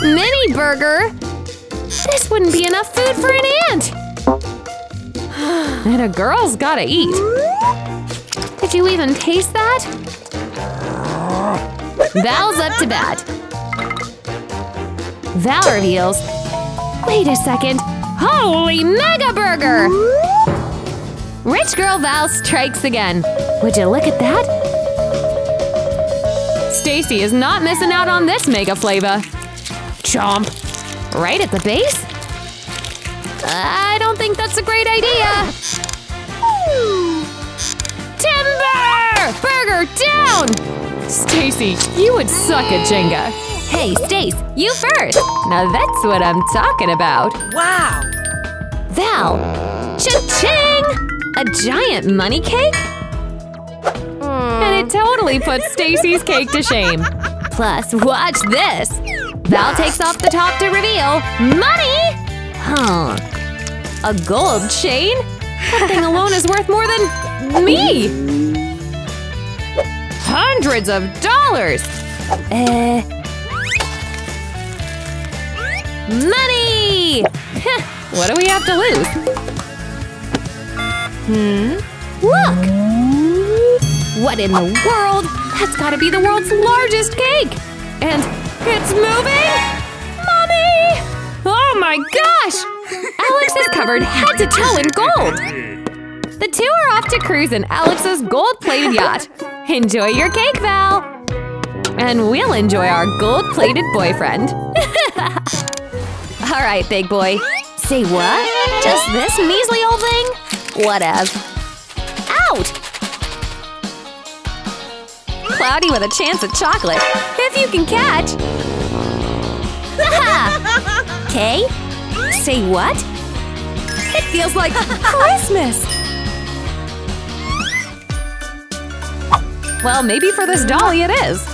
A: mini burger. This wouldn't be enough food for an ant. and a girl's gotta eat. Did you even taste that? Val's up to bat. Val reveals. Wait a second. Holy mega burger! Rich girl Val strikes again. Would you look at that? Stacy is not missing out on this mega flavor. Chomp. Right at the base? I don't think that's a great idea. Timber! Burger down! Stacy, you would suck at Jenga. Hey, Stace, you first! Now that's what I'm talking about.
C: Wow!
A: Val! Cha-ching! A giant money cake? And it totally puts Stacy's cake to shame. Plus, watch this! Val takes off the top to reveal money! Huh. A gold chain? That thing alone is worth more than me! Hundreds of dollars! Uh, Money! what do we have to lose? Hmm? Look! What in the world? That's gotta be the world's largest cake! And it's moving? Mommy! Oh my gosh! Alex is covered head to toe in gold! The two are off to cruise in Alex's gold-plated yacht. Enjoy your cake, Val! And we'll enjoy our gold-plated boyfriend. All right, big boy. Say what? Just this measly old thing? Whatever. Out! Cloudy with a chance of chocolate. If you can catch. Kay? Say what? It feels like Christmas! Well, maybe for this dolly it is.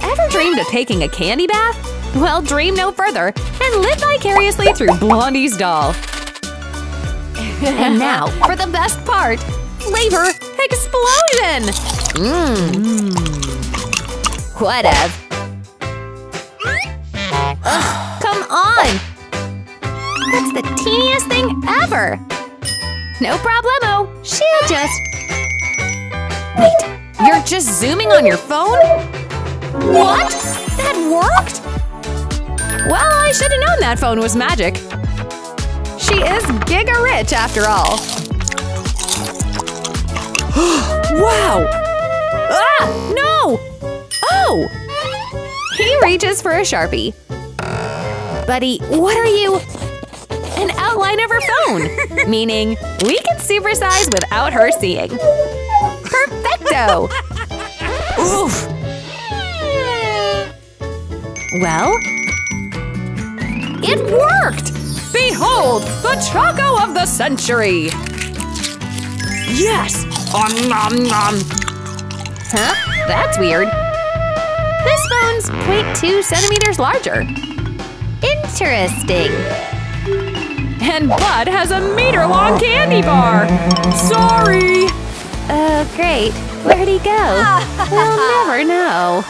A: Ever dreamed of taking a candy bath? Well, dream no further and live vicariously through Blondie's doll. and now for the best part, flavor explosion! Mmm. Whatever. Ugh, come on! That's the teeniest thing ever! No problemo, she'll just… Wait, you're just zooming on your phone? What? That worked? Well, I should've known that phone was magic. She is giga rich after all. wow! Ah! No! He reaches for a Sharpie. Buddy, what are you? An outline of her phone! meaning, we can supersize without her seeing. Perfecto! Oof! Well? It worked! Behold, the Choco of the Century! Yes! Om nom nom! Huh? That's weird. This phone's 0.2 centimeters larger. Interesting. And Bud has a meter-long candy bar! Sorry! Oh, great. Where'd he go? we'll never know.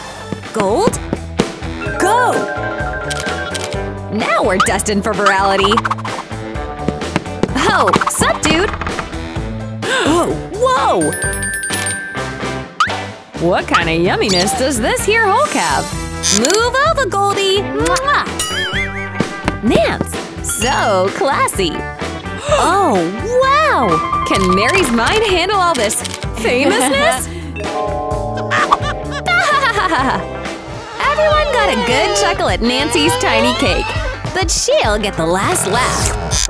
A: Gold? Go! Now we're destined for virality. Oh, sup, dude? Oh, whoa! What kind of yumminess does this here Hulk have? Move over, Goldie! Mwah! Nance, so classy. Oh, wow! Can Mary's mind handle all this famousness? Everyone got a good chuckle at Nancy's tiny cake, but she'll get the last laugh.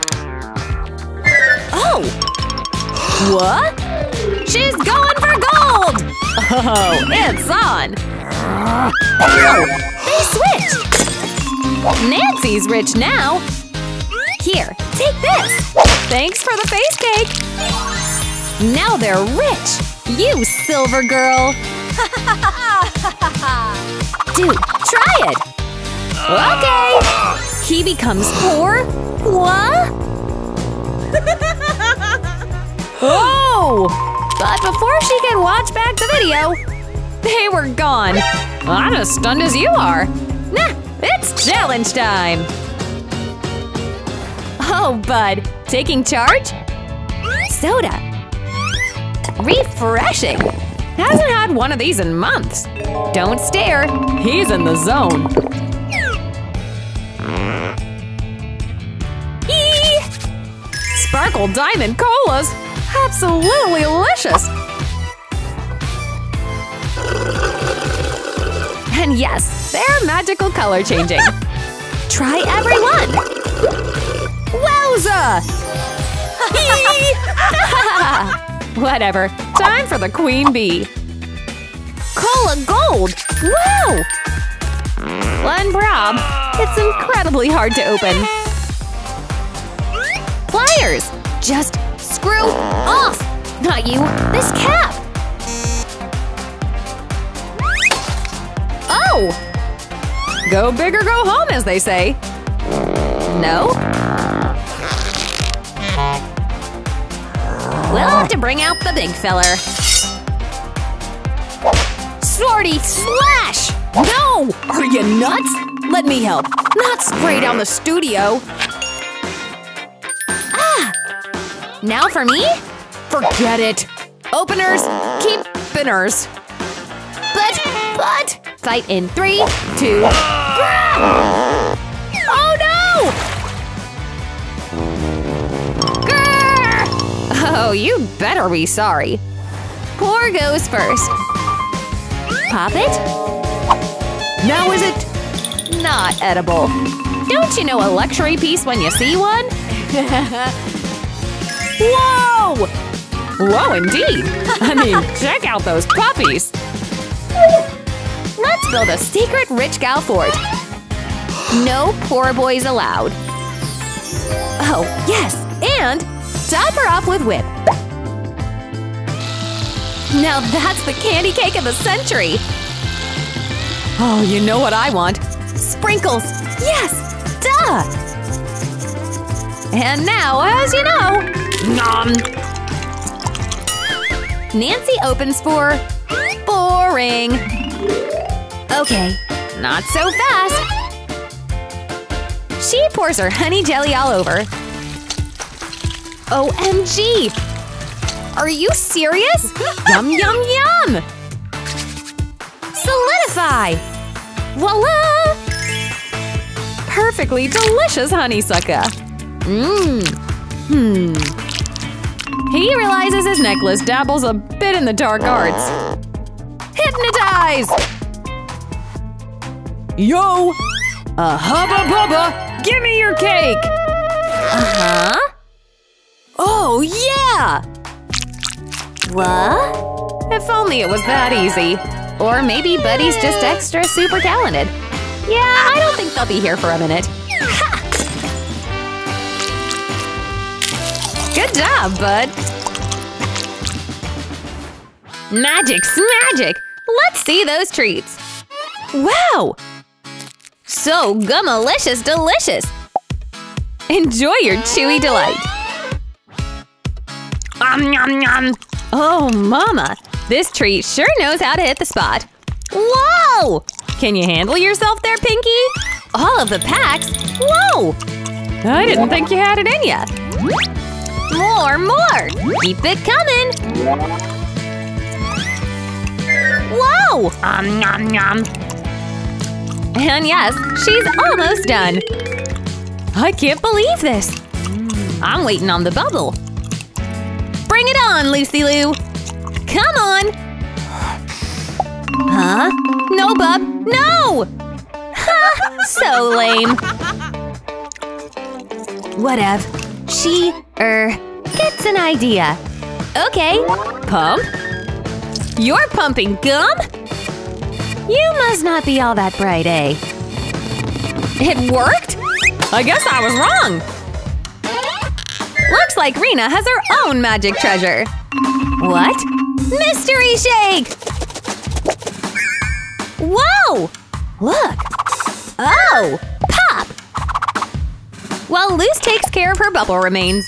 A: Oh! What? She's going for gold! Oh, it's on! They switched! Nancy's rich now! Here, take this! Thanks for the face cake! Now they're rich! You silver girl! Dude, try it! Okay! He becomes poor? What? oh! But before she could watch back the video, they were gone. I'm as stunned as you are. Nah, it's challenge time! Oh, Bud, taking charge? Soda. Refreshing. Hasn't had one of these in months. Don't stare, he's in the zone. Eee! Sparkle Diamond Colas! Absolutely delicious! And yes, they're magical color changing. Try every one! Wowza! Whatever, time for the queen bee. Cola gold! Wow! One prob, it's incredibly hard to open. Pliers! Just screw off! Not you, this cap! Oh! Go big or go home, as they say. No? We'll have to bring out the big feller. Swordy slash! No! Are you nuts? Let me help. Not spray down the studio. Now for me? Forget it. Openers, keep spinners. But, but, fight in three, two! Oh no! Grr! Oh, you better be sorry. Poor goes first. Pop it? Now is it not edible? Don't you know a luxury piece when you see one? Whoa! Indeed! I mean, check out those puppies! Let's build a secret rich gal fort. No poor boys allowed. Oh, yes, and top her off with whip. Now that's the candy cake of the century! Oh, you know what I want? Sprinkles! Yes! Duh! And now, as you know, nom! Nancy opens for boring. Okay, not so fast. She pours her honey jelly all over. OMG! Are you serious? yum, yum, yum! Solidify! Voila! Perfectly delicious honeysucker! Mmm. Hmm. He realizes his necklace dabbles a bit in the dark arts. Hypnotize! Yo! A hubba bubba! Give me your cake! Uh-huh. Oh, yeah! What? If only it was that easy. Or maybe Buddy's just extra super talented. Yeah, I don't think they'll be here for a minute. Ha! Good job, Bud! Magic's magic! Let's see those treats! Wow! So gummalicious delicious! Enjoy your chewy delight! Um, yum, yum. Oh, mama! This treat sure knows how to hit the spot! Whoa! Can you handle yourself there, Pinky? All of the packs? Whoa! I didn't think you had it in ya! More, more! Keep it coming! Whoa! Um, yum, yum. And yes, she's almost done! I can't believe this! I'm waiting on the bubble! Bring it on, Lucy Lou! Come on! Huh? No, Bub! No! Ha! so lame! Whatever. She, er, gets an idea. Okay, pump? You're pumping gum? You must not be all that bright, eh? It worked? I guess I was wrong! Looks like Rena has her own magic treasure. What? Mystery shake! Whoa! Look! Oh! While Luce takes care of her bubble remains.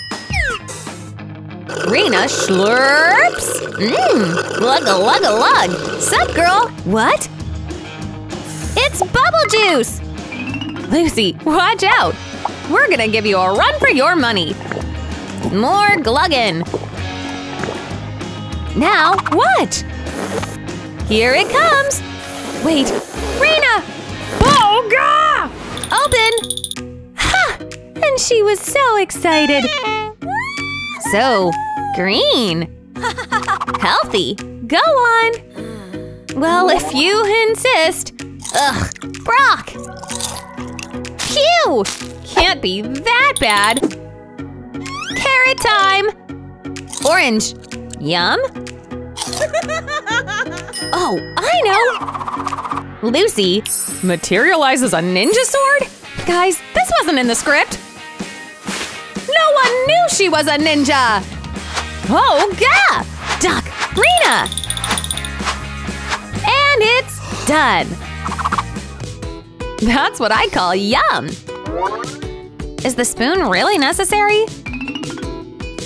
A: Rena slurps! Mmm! Lug a lug a lug! Sup, girl? What? It's bubble juice! Lucy, watch out! We're gonna give you a run for your money! More gluggin! Now, what? Here it comes! Wait, Rena! Oh, God! Open! Ha! And she was so excited! So, green! Healthy! Go on! Well, if you insist! Ugh, Brock! Phew! Can't be that bad! Carrot time! Orange! Yum? oh, I know! Lucy materializes a ninja sword? Guys, this wasn't in the script! Knew she was a ninja! Oh, gah! Duck! Rena! And it's done! That's what I call yum! Is the spoon really necessary?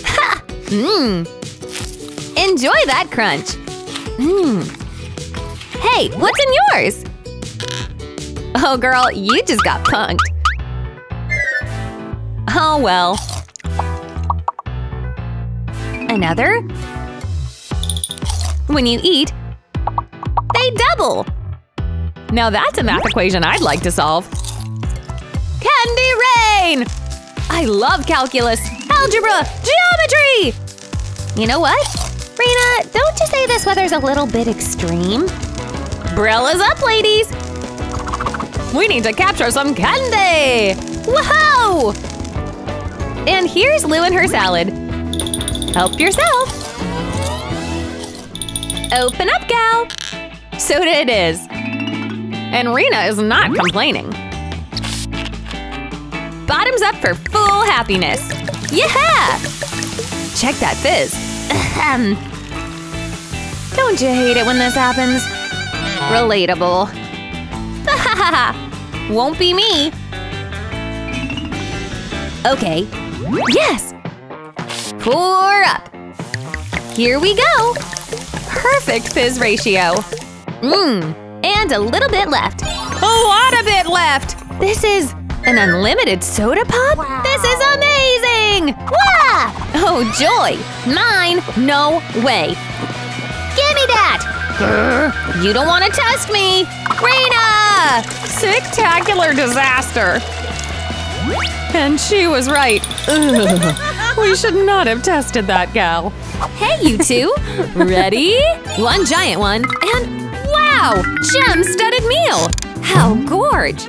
A: Ha! Mmm! Enjoy that crunch! Mmm! Hey, what's in yours? Oh girl, you just got punked! Oh well. Another? When you eat, they double! Now that's a math equation I'd like to solve. Candy rain! I love calculus, algebra, geometry! You know what? Rena, don't you say this weather's a little bit extreme? Brilla's up, ladies! We need to capture some candy! Whoa! And here's Lou and her salad. Help yourself! Open up, gal! Soda it is. And Rena is not complaining. Bottoms up for full happiness. Yeah! Check that fizz. Ahem. Don't you hate it when this happens? Relatable. Won't be me. Okay. Yes! Pour up. Here we go. Perfect fizz ratio. Mmm, and a little bit left. A lot of it left! This is an unlimited soda pop?
C: Wow.
A: This is amazing! Wah! Oh, joy! Mine? No way! Give me that! You don't want to test me! Rena! Spectacular disaster! And she was right. We should not have tested that gal. Hey, you two! Ready? One giant one, and wow! Gem-studded meal! How gorge!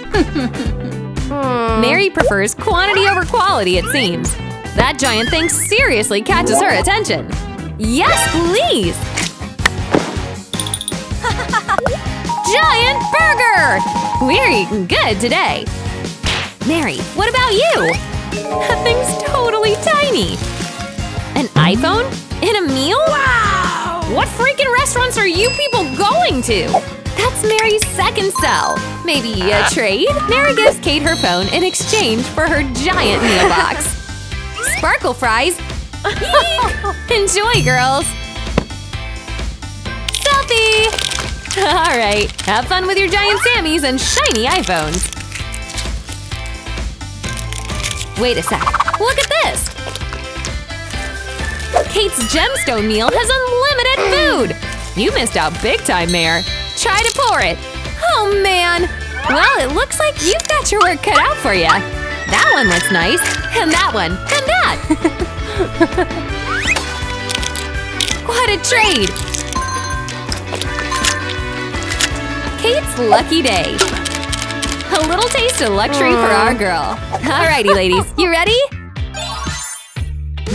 A: Hmm. Mary prefers quantity over quality, it seems. That giant thing seriously catches her attention. Yes, please! giant burger! We're eating good today. Mary, what about you? That thing's totally tiny. An iPhone? In a meal? Wow! What freaking restaurants are you people going to? That's Mary's second cell. Maybe a ah. trade? Mary gives Kate her phone in exchange for her giant meal box. Sparkle fries? Enjoy, girls! Selfie! Alright, have fun with your giant Sammys and shiny iPhones. Wait a sec. Look at this! Kate's gemstone meal has unlimited food! You missed out big time, Mayor. Try to pour it. Oh, man! Well, it looks like you've got your work cut out for you. That one looks nice. And that one. And that! what a trade! Kate's lucky day. A little taste of luxury for our girl. Alrighty, ladies, you ready?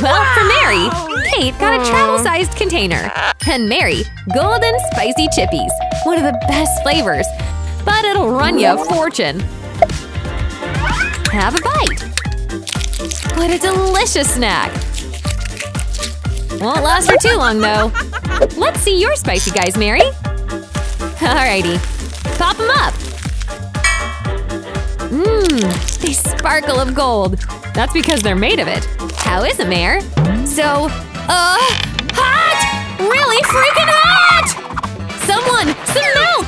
A: Well, for Mary, Kate got a travel-sized container. And Mary, golden spicy chippies. One of the best flavors. But it'll run you a fortune. Have a bite. What a delicious snack. Won't last for too long, though. Let's see your spicy guys, Mary. Alrighty. Pop them up. Mmm, they sparkle of gold. That's because they're made of it. How is it, Mayor? So, uh, hot! Really freaking hot! Someone, some milk!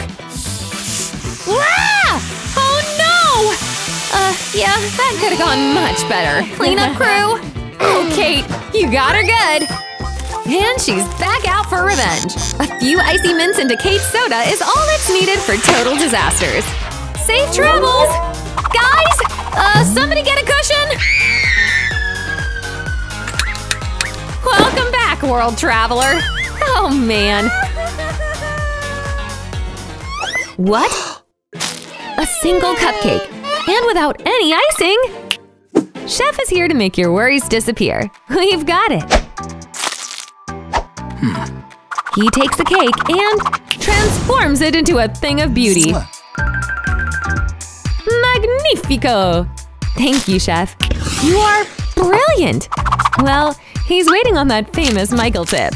A: Ah! Oh no! Uh, yeah, that could have gone much better. Cleanup crew? Oh, Kate, you got her good. And she's back out for revenge. A few icy mints into Kate's soda is all that's needed for total disasters. Safe travels! Guys, uh, somebody get a cushion? Welcome back, world traveler. Oh, man. What? A single cupcake. And without any icing! Chef is here to make your worries disappear. We've got it. He takes the cake and transforms it into a thing of beauty. Magnifico! Thank you, Chef. You are brilliant! Well, he's waiting on that famous Michael tip.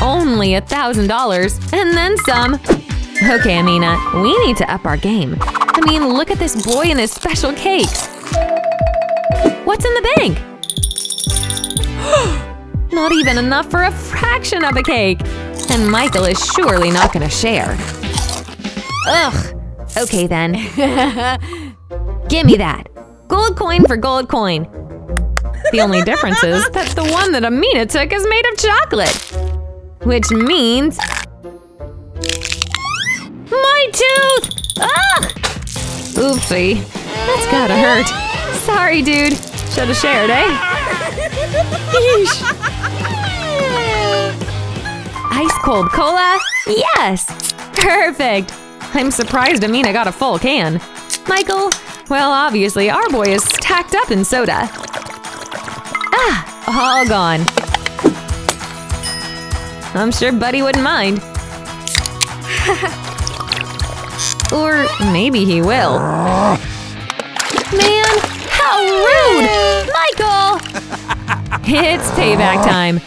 A: Only a thousand dollars, and then some. Okay, Amina, we need to up our game. I mean, look at this boy and his special cakes. What's in the bank? Not even enough for a fraction of a cake. And Michael is surely not gonna share. Ugh. Okay then. Give me that. Gold coin for gold coin. The only difference is that the one that Amina took is made of chocolate. Which means… My tooth! Ugh! Oopsie. That's gotta hurt. Sorry, dude. Should've shared, eh? Yeesh. Ice cold cola? Yes! Perfect! I'm surprised Amina got a full can. Michael? Well, obviously, our boy is stacked up in soda. Ah, all gone. I'm sure Buddy wouldn't mind. or maybe he will. Man, how rude! Michael! it's payback time.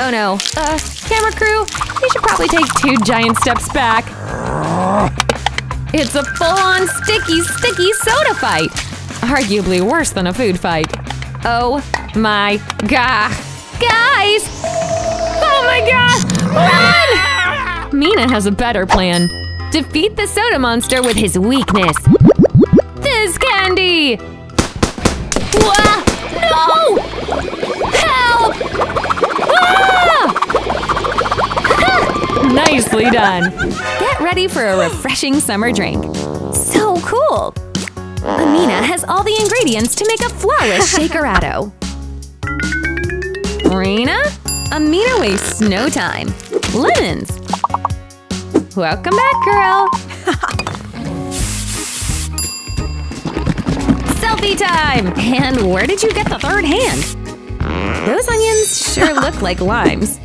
A: Oh no. Uh, camera crew, you should probably take two giant steps back. It's a full-on sticky, sticky soda fight! Arguably worse than a food fight. Oh my god. Guys! Oh my god! Run! Mina has a better plan. Defeat the soda monster with his weakness. This candy! Wah! No! Help! Ah! Nicely done. Get ready for a refreshing summer drink. So cool! Amina has all the ingredients to make a flawless shakerado. Rena? Amina wastes no time. Lemons! Welcome back, girl! Selfie time! And where did you get the third hand? Those onions sure look like limes.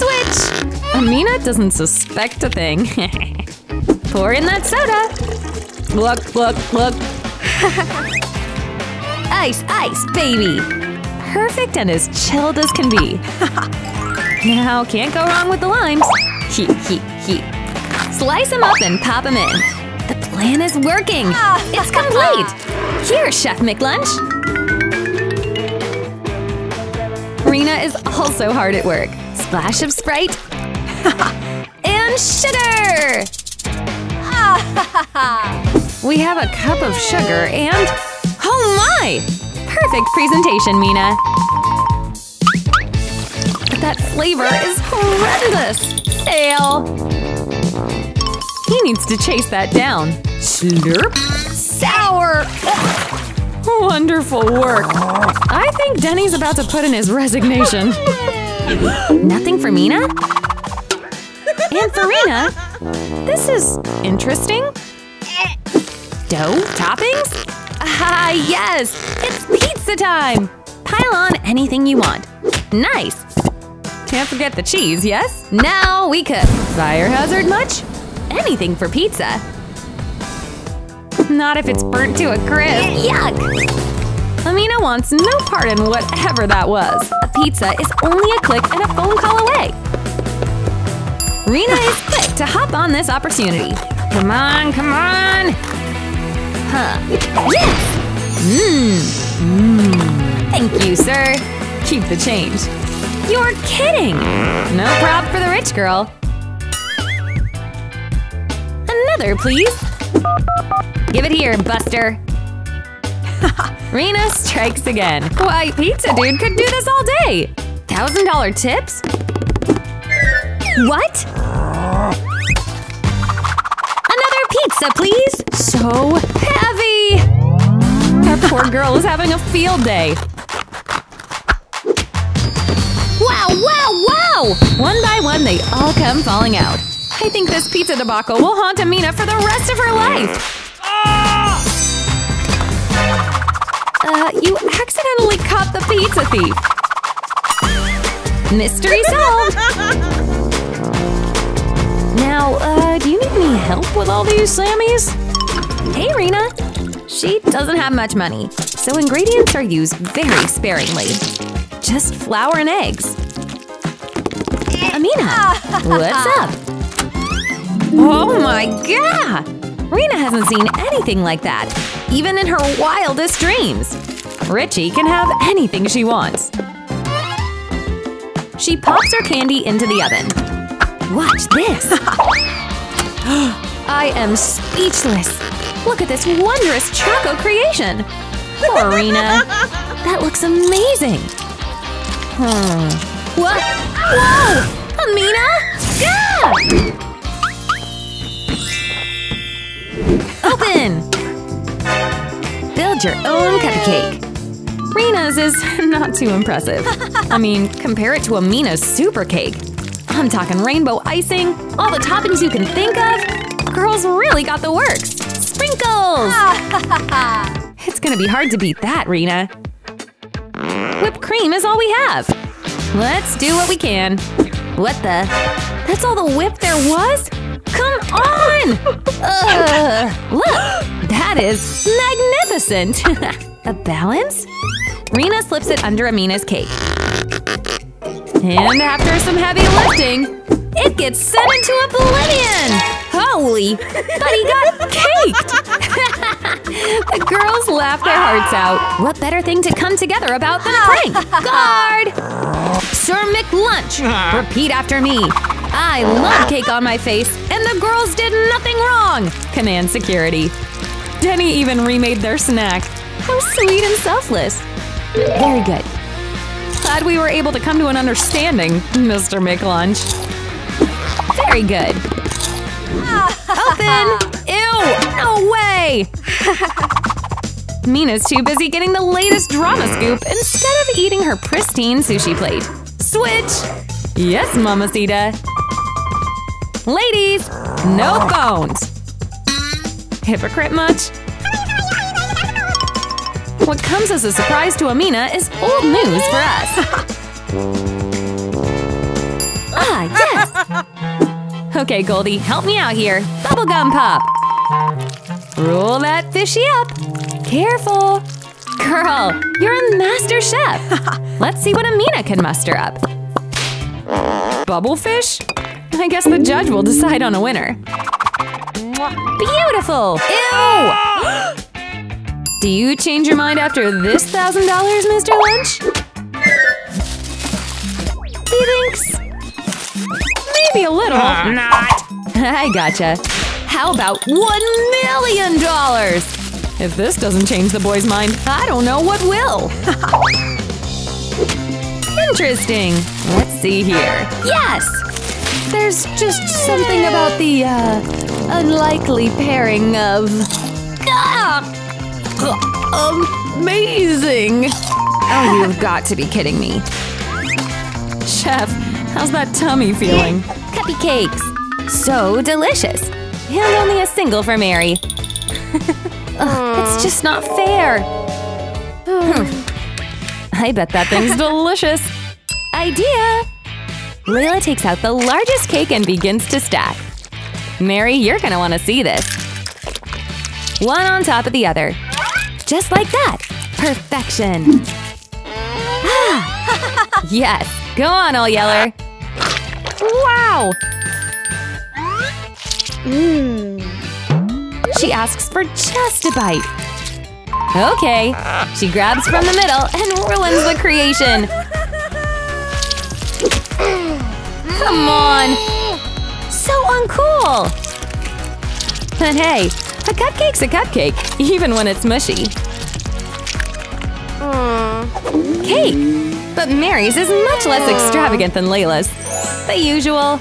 A: Switch! Amina doesn't suspect a thing. Pour in that soda. Look, look, look. ice, ice, baby! Perfect and as chilled as can be. now, can't go wrong with the limes. He, he, he. Slice them up and pop them in. The plan is working! Ah. It's complete! Here, Chef McLunch! Rena is also hard at work. Splash of Sprite. and sugar! we have a cup of sugar and… Oh my! Perfect presentation, Mina! That flavor is horrendous! Stale! He needs to chase that down. Slurp. Sour! Wonderful work. I think Denny's about to put in his resignation. Nothing for Mina? And for Rena? This is interesting. Dough? Toppings? Ah, yes! It's pizza time! Pile on anything you want. Nice! Can't forget the cheese, yes? Now we cook. Fire hazard much? Anything for pizza. Not if it's burnt to a crisp. Yuck! Amina wants no part in whatever that was. A pizza is only a click and a phone call away. Rena is quick to hop on this opportunity. Come on, come on! Huh. Yes! Mmm. Mmm. Thank you, sir. Keep the change. You're kidding! No prop for the rich girl. Another, please. Give it here, Buster. Rena strikes again. Why, Pizza Dude could do this all day! Thousand dollar tips? What? Another pizza, please! So heavy! Our poor girl is having a field day. Wow, wow, wow! One by one, they all come falling out. I think this pizza debacle will haunt Amina for the rest of her life! Uh, you accidentally caught the pizza thief! Mystery solved! now, uh, do you need any help with all these Sammys? Hey, Rena! She doesn't have much money, so ingredients are used very sparingly. Just flour and eggs. Amina, what's up? Oh my god! Rena hasn't seen anything like that, even in her wildest dreams. Richie can have anything she wants. She pops her candy into the oven. Watch this! I am speechless! Look at this wondrous Choco creation! Poor Rena! That looks amazing! Hmm. What? Whoa! Amina? Yeah! Open! Build your own cupcake. Rena's is not too impressive. I mean, compare it to Amina's super cake. I'm talking rainbow icing, all the toppings you can think of. Girls really got the works. Sprinkles! it's gonna be hard to beat that, Rena. Whipped cream is all we have. Let's do what we can. What the? That's all the whip there was? Come on! Ugh. Uh, look, that is magnificent. A balance? Rena slips it under Amina's cake. And after some heavy lifting, it gets sent into oblivion! Holy, but he got caked! the girls laughed their hearts out. What better thing to come together about than a prank? Guard! Sir McLunch, repeat after me. I love cake on my face, and the girls did nothing wrong! Command security. Denny even remade their snack. How sweet and selfless. Very good. Glad we were able to come to an understanding, Mr. McLunch. Very good. Open! No way! Mina's too busy getting the latest drama scoop instead of eating her pristine sushi plate. Switch! Yes, Mamacita. Ladies, no phones. Hypocrite much? What comes as a surprise to Amina is old news for us. ah, yes! Okay, Goldie, help me out here. Bubblegum pop. Roll that fishy up. Careful. Girl, you're a master chef. Let's see what Amina can muster up. Bubblefish? I guess the judge will decide on a winner. Beautiful! Ew! Do you change your mind after this thousand dollars, Mr. Lunch? Thanks. Maybe a little. Not. I gotcha. How about one million dollars? If this doesn't change the boy's mind, I don't know what will. Interesting. Let's see here. Yes! There's just something about the, uh, unlikely pairing of… Ah! Amazing! Oh, you've got to be kidding me. Chef, how's that tummy feeling? Cuppy cakes. So delicious. And only a single for Mary. Ugh, it's just not fair. I bet that thing's delicious. Idea! Layla takes out the largest cake and begins to stack. Mary, you're gonna want to see this. One on top of the other. Just like that. Perfection. Ah. yes. Go on, All Yeller. Wow! Mm. She asks for just a bite. Okay. She grabs from the middle and ruins the creation. Come on! So uncool! But hey, a cupcake's a cupcake, even when it's mushy. Hmm. Cake! But Mary's is much less extravagant than Layla's. The usual.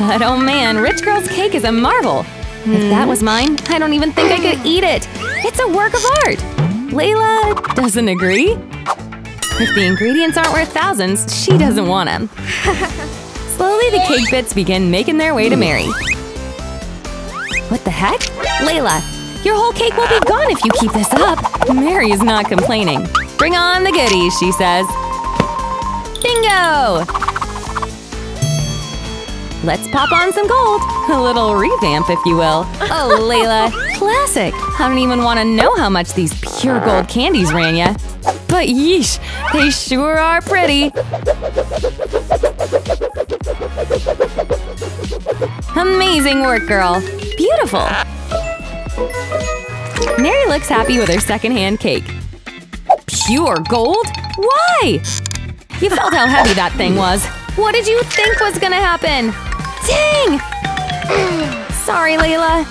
A: But oh man, Rich Girl's cake is a marvel. If that was mine, I don't even think I could eat it. It's a work of art. Layla doesn't agree. If the ingredients aren't worth thousands, she doesn't want them. Slowly, the cake bits begin making their way to Mary. What the heck? Layla, your whole cake will be gone if you keep this up. Mary is not complaining. Bring on the goodies, she says. Bingo! Let's pop on some gold. A little revamp, if you will. Oh, Layla, classic. I don't even want to know how much these pure gold candies ran ya. But yeesh, they sure are pretty. Amazing work, girl. Beautiful. Mary looks happy with her secondhand cake. Pure gold? Why? You felt how heavy that thing was. What did you think was gonna happen? Dang! Sorry, Layla.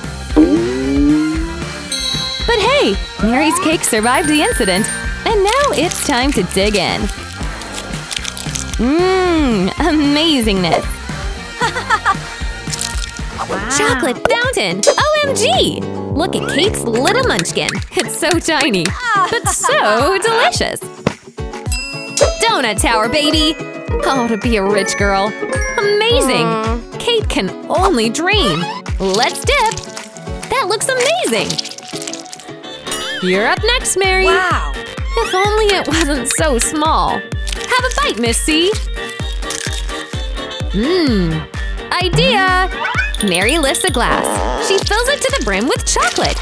A: But hey, Mary's cake survived the incident, and now it's time to dig in. Mmm, amazingness. Chocolate fountain! OMG! Look at Kate's little munchkin. It's so tiny, but so delicious. Donut tower, baby! Oh, to be a rich girl. Amazing! Kate can only dream. Let's dip. That looks amazing. You're up next, Mary.
C: Wow.
A: If only it wasn't so small. Have a bite, Miss C. Mmm. Idea! Mary lifts a glass. She fills it to the brim with chocolate.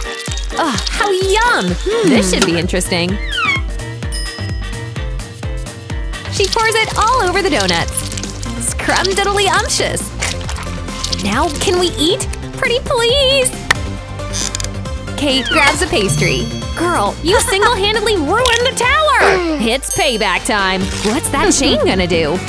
A: Oh, how yum! Hmm, this should be interesting. She pours it all over the donuts. Scrumdiddly umptious. Now, can we eat? Pretty please! Kate grabs a pastry. Girl, you single-handedly ruined the tower! It's payback time. What's that chain gonna do?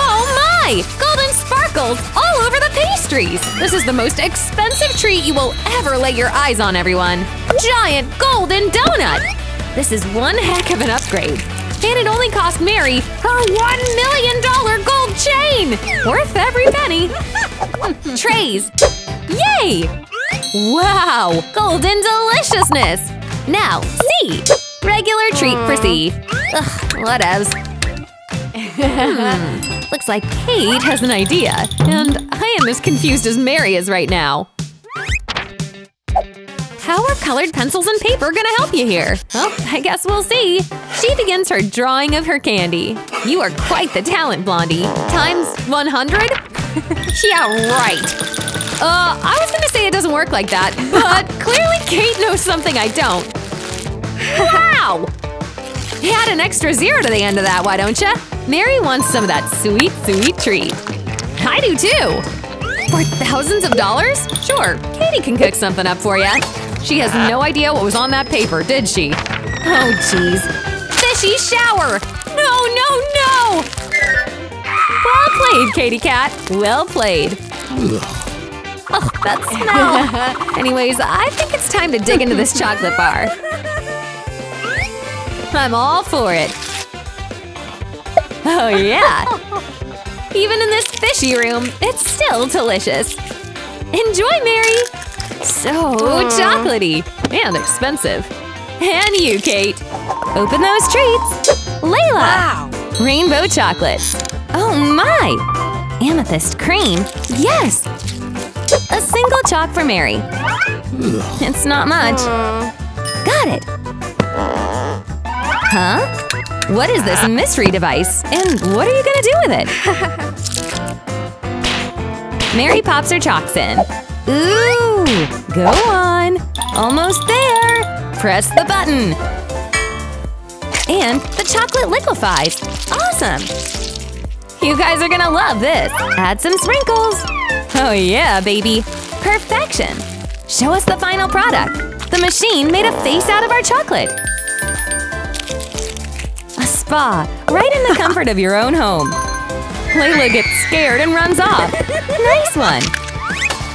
A: Oh my! Golden sparkles all over the pastries! This is the most expensive treat you will ever lay your eyes on, everyone! Giant golden donut! This is one heck of an upgrade. And it only cost Mary her one million dollar gold chain! Worth every penny! Trays! Yay! Wow! Golden deliciousness! Now, C! Regular treat for C. Ugh, whatevs. Hmm, looks like Kate has an idea, and I am as confused as Mary is right now. How are colored pencils and paper gonna help you here? Well, I guess we'll see. She begins her drawing of her candy. You are quite the talent, Blondie. Times 100? yeah, right. Uh, I was gonna say it doesn't work like that, but clearly Kate knows something I don't. Wow! Add an extra zero to the end of that, why don't ya? Mary wants some of that sweet, sweet treat. I do too! For thousands of dollars? Sure, Katie can cook something up for ya. She has no idea what was on that paper, did she? Oh, jeez. Fishy shower! No, no, no! Well played, Katie Cat. Well played. Oh, that smell! Anyways, I think it's time to dig into this chocolate bar. I'm all for it. Oh yeah! Even in this fishy room, it's still delicious. Enjoy, Mary! So chocolatey and expensive. And you, Kate. Open those treats. Layla!
C: Wow.
A: Rainbow chocolate. Oh my! Amethyst cream. Yes! A single chalk for Mary. It's not much. Got it. Huh? What is this mystery device? And what are you gonna do with it? Mary pops her chalks in. Ooh! Go on! Almost there! Press the button! And the chocolate liquefies! Awesome! You guys are gonna love this! Add some sprinkles! Oh yeah, baby! Perfection! Show us the final product! The machine made a face out of our chocolate! A spa, right in the comfort of your own home. Layla gets scared and runs off. Nice one!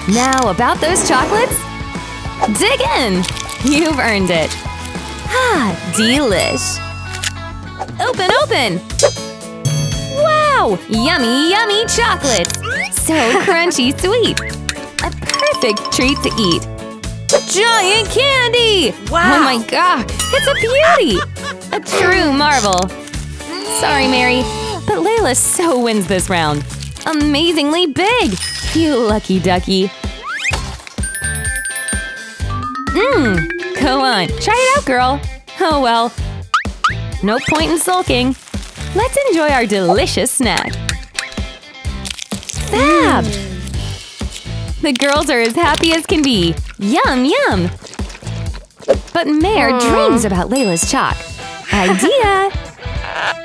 A: Now about those chocolates? Dig in! You've earned it. Ah, delish. Open, open! Wow! Yummy, yummy chocolates! So crunchy sweet! A perfect treat to eat. Giant candy!
C: Wow.
A: Oh my god, it's a beauty! A true marvel. Sorry, Mary, but Layla so wins this round. Amazingly big! You lucky ducky. Mmm, go on, try it out, girl. Oh well. No point in sulking. Let's enjoy our delicious snack. Fab! The girls are as happy as can be. Yum, yum! But Mare dreams about Layla's chalk. Idea!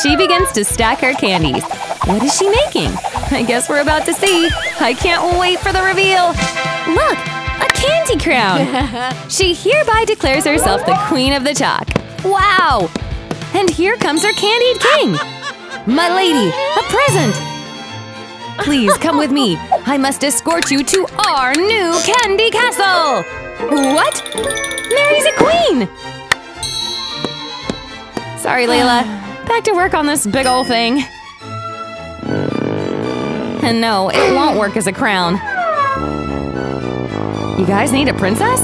A: She begins to stack her candies. What is she making? I guess we're about to see. I can't wait for the reveal! Look! A candy crown! she hereby declares herself the queen of the chalk. Wow! And here comes her candied king! My lady, a present! Please come with me. I must escort you to our new candy castle! What? Mary's a queen! Sorry, Layla. Back to work on this big ol' thing. And no, it won't work as a crown. You guys need a princess?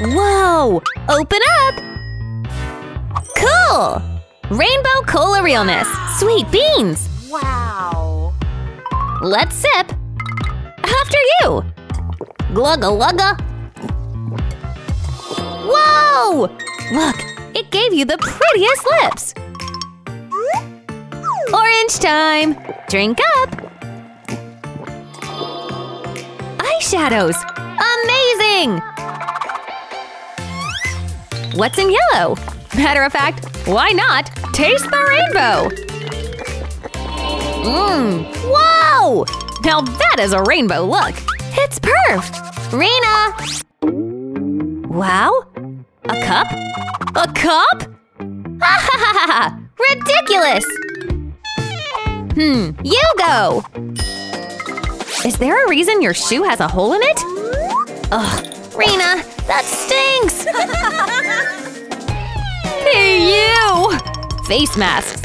A: Whoa! Open up! Cool! Rainbow Cola Realness! Sweet beans!
C: Wow.
A: Let's sip! After you! Glugga lugga! Whoa! Look, it gave you the prettiest lips! Orange time! Drink up! Eyeshadows! Amazing! What's in yellow? Matter of fact, why not taste the rainbow? Mmm! Whoa! Now that is a rainbow look! It's perf! Rena! Wow! A cup? A cup? Ha ha ha ha! Ridiculous! Hmm, you go! Is there a reason your shoe has a hole in it? Ugh, Rena, that stinks! hey, you! Face masks.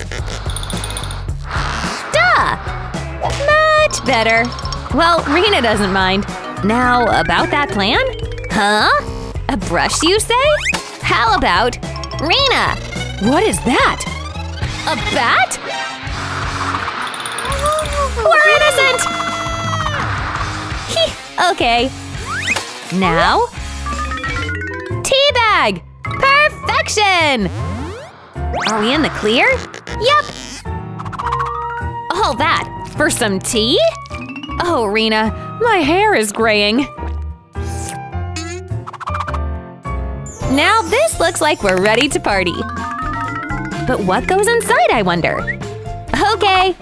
A: Duh! Much better. Well, Rena doesn't mind. Now, about that plan? Huh? A brush, you say? How about Rena? What is that? A bat? We're innocent! Okay. Now, teabag! Perfection! Are we in the clear? Yep. All that for some tea? Oh, Rena, my hair is graying. Now this looks like we're ready to party. But what goes inside, I wonder? Okay.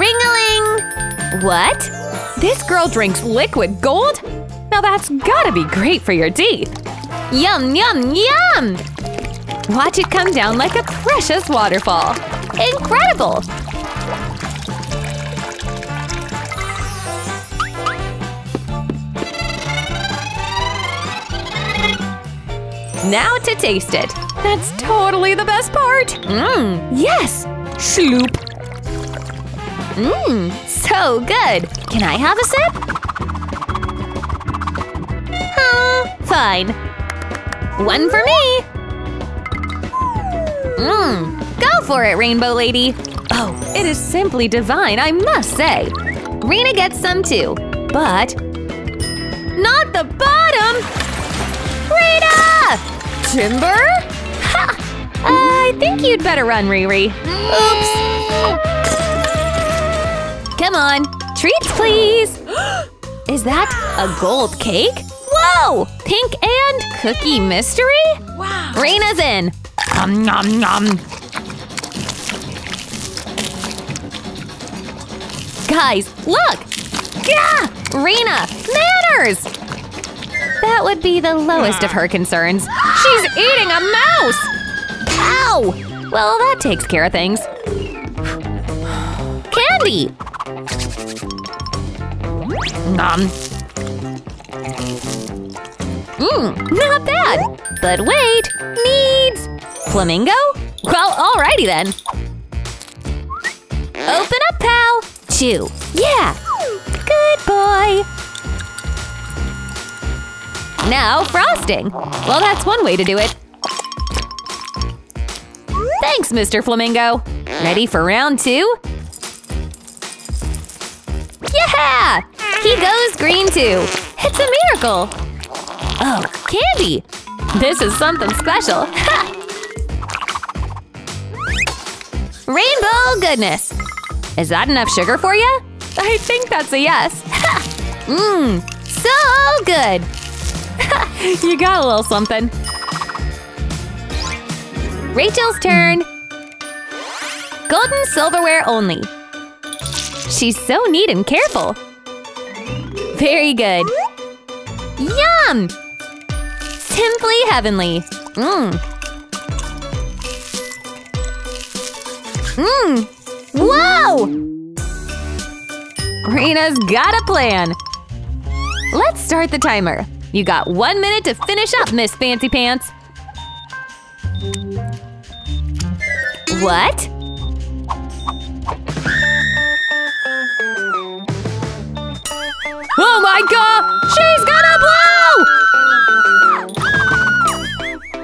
A: Ring-a-ling! What? This girl drinks liquid gold? Now that's gotta be great for your teeth. Yum, yum, yum! Watch it come down like a precious waterfall. Incredible! Now to taste it. That's totally the best part. Mmm, yes! Sloop. Mmm, so good. Can I have a sip? Huh, fine. One for me. Mmm, go for it, Rainbow Lady. Oh, it is simply divine, I must say. Rena gets some too, but not the bottom! Rita! Timber? Ha! Uh, I think you'd better run, Riri. Oops. Come on, treats please. Is that a gold cake? Whoa! Pink and cookie mystery?
C: Wow.
A: Reina's in. Nom nom nom. Guys, look! Yeah! Reina, manners! That would be the lowest of her concerns. She's eating a mouse! Ow! Well, that takes care of things. Candy! Nom. Mmm, not bad. But wait, needs flamingo? Well, alrighty then. Open up, pal. Chew. Yeah. Good boy. Now frosting. Well, that's one way to do it. Thanks, Mr. Flamingo. Ready for round two? Yeah! He goes green too. It's a miracle. Oh, candy! This is something special. Ha! Rainbow goodness! Is that enough sugar for you? I think that's a yes. Mmm, so good! you got a little something. Rachel's turn. Golden silverware only. She's so neat and careful. Very good. Yum! Simply heavenly. Mmm. Mmm. Whoa! Rena's got a plan. Let's start the timer. You got one minute to finish up, Miss Fancy Pants. What? Oh my god! She's gonna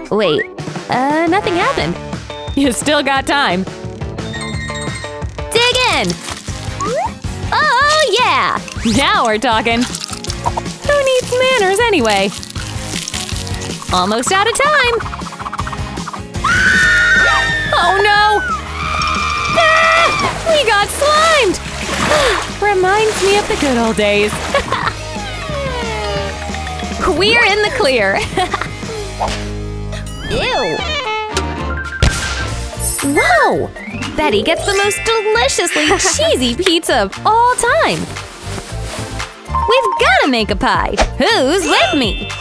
A: blow! Wait, uh, nothing happened. You still got time. Dig in! Oh, yeah! Now we're talking. Who needs manners anyway? Almost out of time. Oh no! Ah, we got slimed! Reminds me of the good old days. We're in the clear. Ew. Whoa! Betty gets the most deliciously cheesy pizza of all time. We've gotta make a pie. Who's with me?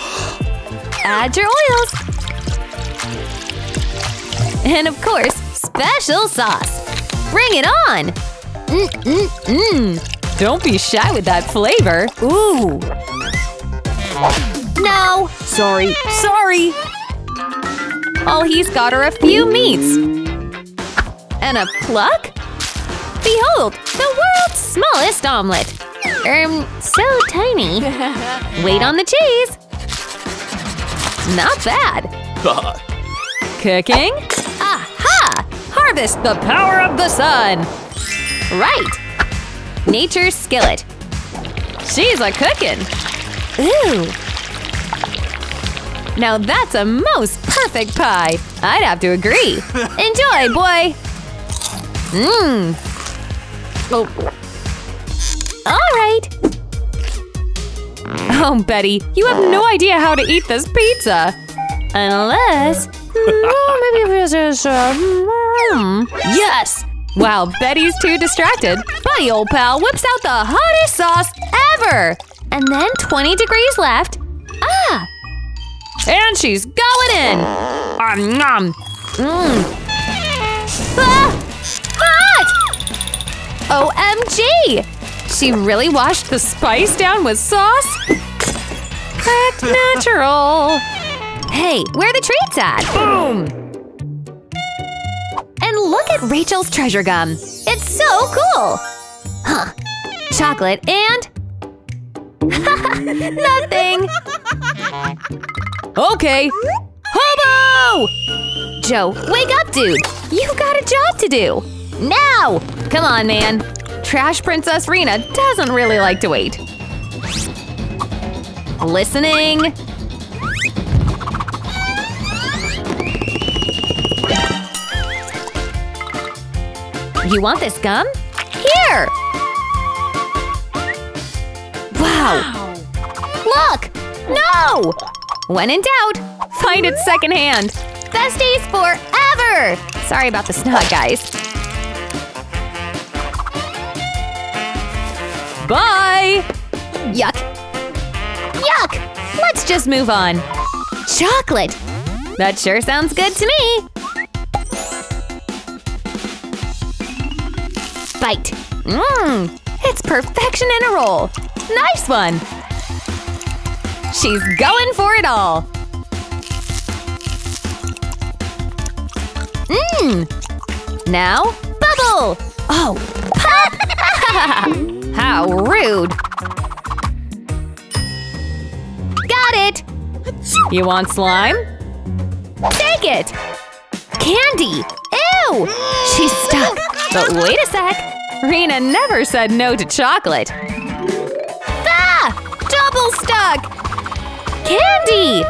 A: Add your oils. And of course, special sauce. Bring it on! Mm-mm-mm. Don't be shy with that flavor. Ooh. No. Sorry. Sorry. All he's got are a few meats. And a pluck? Behold, the world's smallest omelet. Um, so tiny. Wait on the cheese. Not bad. Cooking? Aha! Harvest the power of the sun! Right! Nature's skillet. She's a cookin'. Ooh. Now that's a most perfect pie. I'd have to agree. Enjoy, boy! Mmm. Oh. All right. Oh, Betty, you have no idea how to eat this pizza. Unless… oh, maybe this is… Uh, mm, yes! Wow, Betty's too distracted. Buddy old pal whips out the hottest sauce ever! And then 20 degrees left. Ah! And she's going in! Um, nom. Mmm. Ah! Hot! OMG! She really washed the spice down with sauce? Act natural! Hey, where the treats at? Boom! And look at Rachel's treasure gum. It's so cool! Huh. Chocolate and… Nothing! Okay. Hobo! Joe, wake up, dude! You've got a job to do! Now! Come on, man. Trash Princess Rena doesn't really like to wait. Listening. You want this gum? Here! Wow! Look! No! When in doubt, find it secondhand. Besties forever! Sorry about the snot, guys. Bye! Yuck. Yuck! Let's just move on. Chocolate! That sure sounds good to me! Bite. Mmm! It's perfection in a roll! Nice one! She's going for it all! Mmm! Now, bubble! Oh! How rude! Got it! You want slime? Take it! Candy! Ew! She's stuck! But wait a sec! Rena never said no to chocolate! Ah! Double stuck! Candy!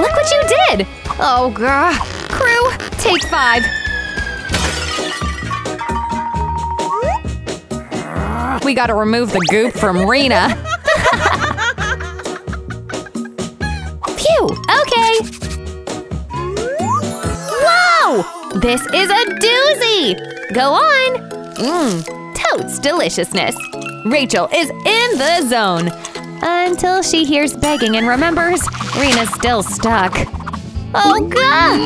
A: Look what you did! Oh, girl. Crew, take five. We gotta remove the goop from Rena. Phew, okay. This is a doozy! Go on! Mmm, totes deliciousness. Rachel is in the zone. Until she hears begging and remembers Rena's still stuck. Oh god!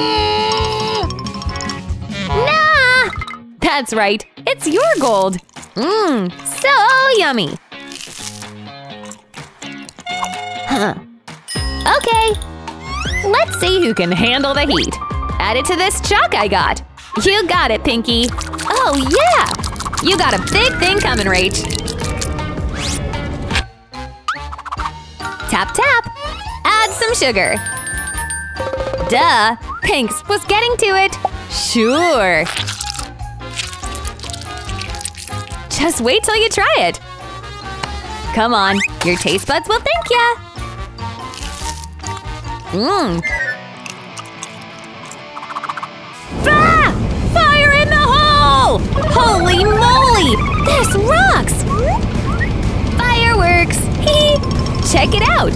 A: Nah! That's right, it's your gold! Mmm, so yummy! Huh. Okay, let's see who can handle the heat. Add it to this chalk I got. You got it, Pinky. Oh yeah! You got a big thing coming, Rach. Tap tap! Add some sugar. Duh! Pinks was getting to it! Sure. Just wait till you try it. Come on, your taste buds will thank ya. Mmm. Ah! Fire in the hole! Holy moly! This rocks! Fireworks! Check it out!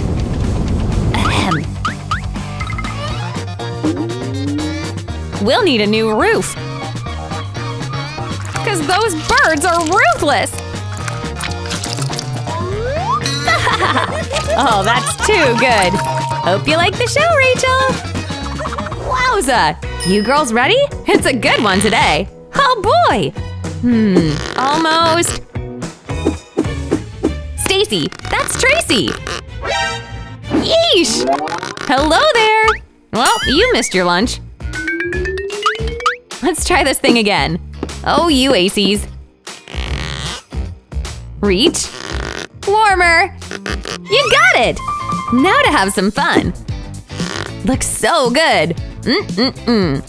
A: Ahem. We'll need a new roof. Because those birds are ruthless! oh, that's too good! Hope you like the show, Rachel! Wowza! You girls ready? It's a good one today! Oh boy! Hmm, almost. Stacy, that's Tracy! Yeesh! Hello there! Well, you missed your lunch. Let's try this thing again. Oh, you aces. Reach. Warmer! You got it! Now to have some fun. Looks so good. Mm-mm-mm.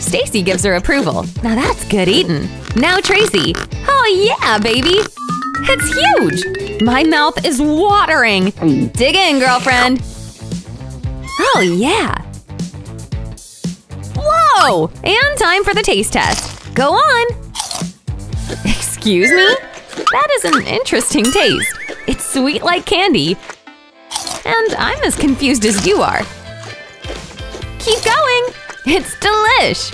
A: Stacy gives her approval. Now that's good eating. Now Tracy. Oh yeah, baby! It's huge! My mouth is watering! Dig in, girlfriend! Oh yeah! Whoa! And time for the taste test. Go on! Excuse me? That is an interesting taste. It's sweet like candy. And I'm as confused as you are. Keep going! It's delish!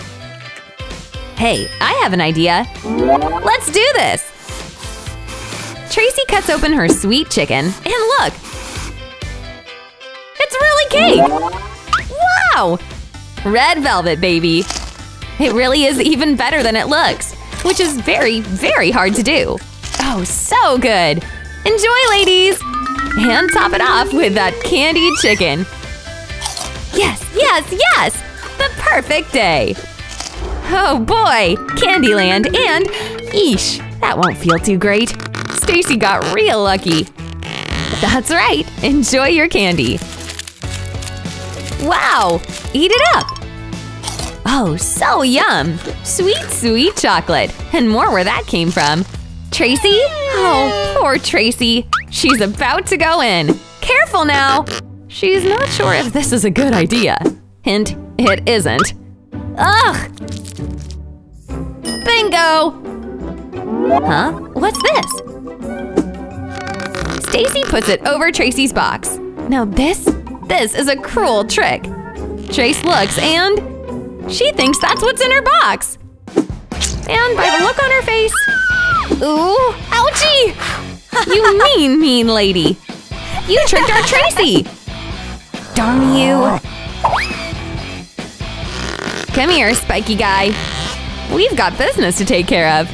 A: Hey, I have an idea. Let's do this! Tracy cuts open her sweet chicken, and look! It's really cake! Wow! Red velvet, baby! It really is even better than it looks, which is very, very hard to do. Oh, so good! Enjoy, ladies! And top it off with that candied chicken. Yes, yes, yes! The perfect day! Oh boy! Candyland and… Eesh! That won't feel too great. Stacy got real lucky. That's right! Enjoy your candy! Wow! Eat it up! Oh, so yum! Sweet, sweet chocolate! And more where that came from. Tracy? Oh, poor Tracy. She's about to go in. Careful now! She's not sure if this is a good idea. Hint, it isn't. Ugh! Bingo! Huh? What's this? Stacy puts it over Tracy's box. Now this, this is a cruel trick. Trace looks and she thinks that's what's in her box. And by the look on her face, ooh, ouchie! You mean, mean lady. You tricked our Tracy. Darn you. Come here, spiky guy. We've got business to take care of.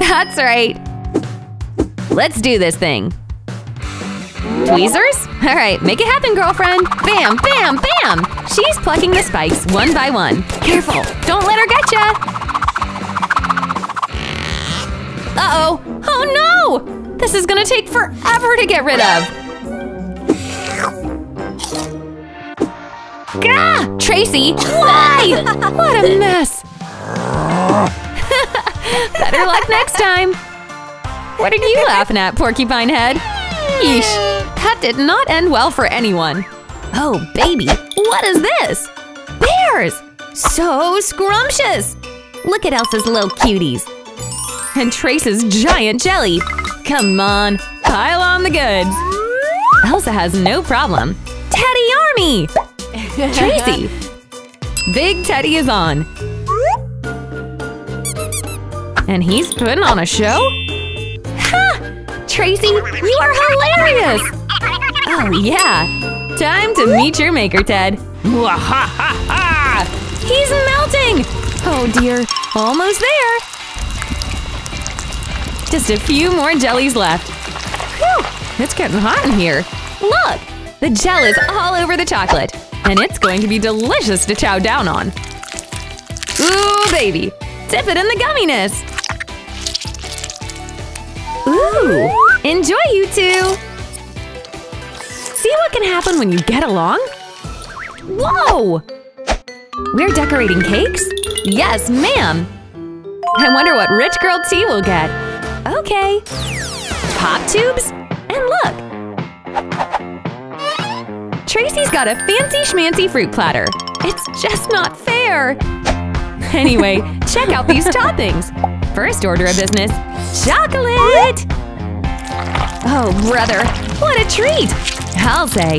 A: That's right. Let's do this thing. Tweezers? All right, make it happen, girlfriend. Bam, bam, bam! She's plucking the spikes one by one. Careful, don't let her get ya! Uh-oh! Oh no! This is gonna take forever to get rid of. Gah! Tracy, why? what a mess! Better luck next time! What are you laughing at, Porcupine Head? Yeesh, that did not end well for anyone. Oh, baby, what is this? Bears! So scrumptious! Look at Elsa's little cuties. And Trace's giant jelly. Come on, pile on the goods. Elsa has no problem. Teddy Army! Tracy! Big Teddy is on. And he's putting on a show? Ha! Tracy, you are hilarious! Oh yeah, time to meet your maker, Ted. He's melting! Oh dear, almost there. Just a few more jellies left. Whew, it's getting hot in here. Look, the gel is all over the chocolate, and it's going to be delicious to chow down on. Ooh, baby, dip it in the gumminess. Ooh, enjoy you two! See what can happen when you get along? Whoa! We're decorating cakes? Yes, ma'am! I wonder what rich girl tea will get. Okay. Pop tubes? And look! Tracy's got a fancy schmancy fruit platter. It's just not fair. Anyway, check out these toppings. First order of business, chocolate! Oh, brother, what a treat! I'll say.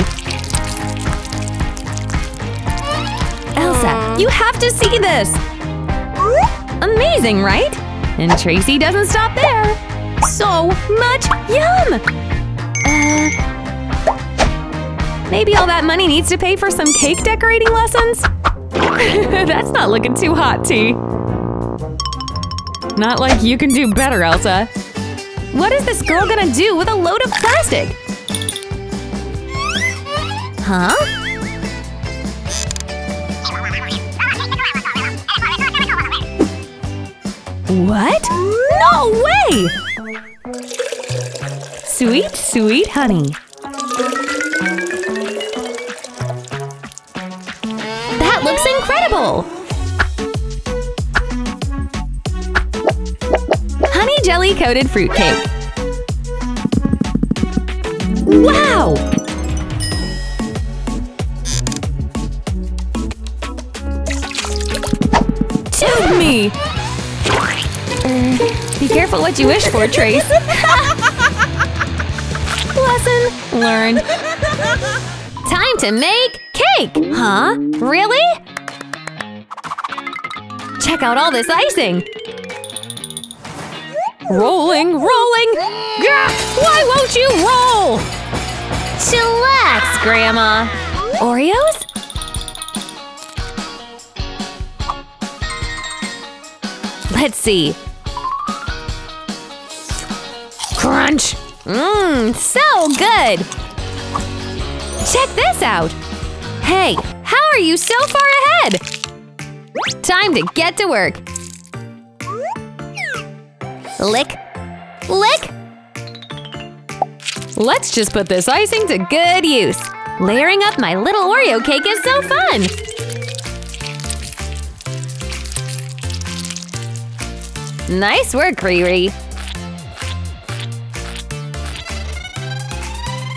A: Elsa, you have to see this! Amazing, right? And Tracy doesn't stop there. So much yum! Uh, maybe all that money needs to pay for some cake decorating lessons? That's not looking too hot, T. Not like you can do better, Elsa. What is this girl gonna do with a load of plastic? Huh? What? No way! Sweet, sweet honey. Incredible! Honey jelly coated fruitcake. Wow! Tube me! Uh, be careful what you wish for, Trace. Lesson learned. Time to make cake! Huh? Really? Check out all this icing! Rolling, rolling! Why won't you roll? Chillax, Grandma! Oreos? Let's see. Crunch! Mmm, so good! Check this out! Hey, how are you so far ahead? Time to get to work! Lick! Lick! Let's just put this icing to good use! Layering up my little Oreo cake is so fun! Nice work, Riri!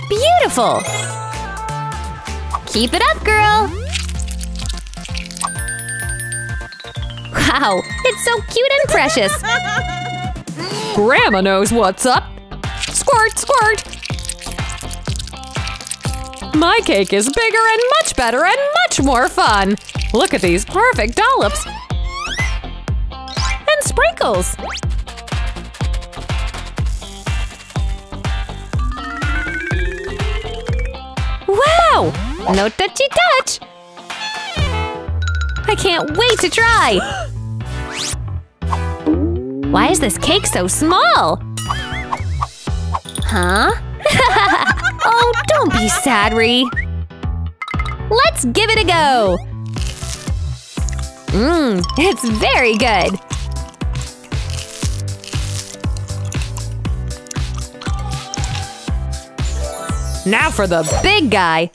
A: Beautiful! Keep it up, girl! Wow, it's so cute and precious! Grandma knows what's up! Squirt, squirt! My cake is bigger and much better and much more fun! Look at these perfect dollops! And sprinkles! Wow! No touchy touch! I can't wait to try! Why is this cake so small? Huh? oh, don't be sad, Ree. Let's give it a go! Mmm, it's very good! Now for the big guy!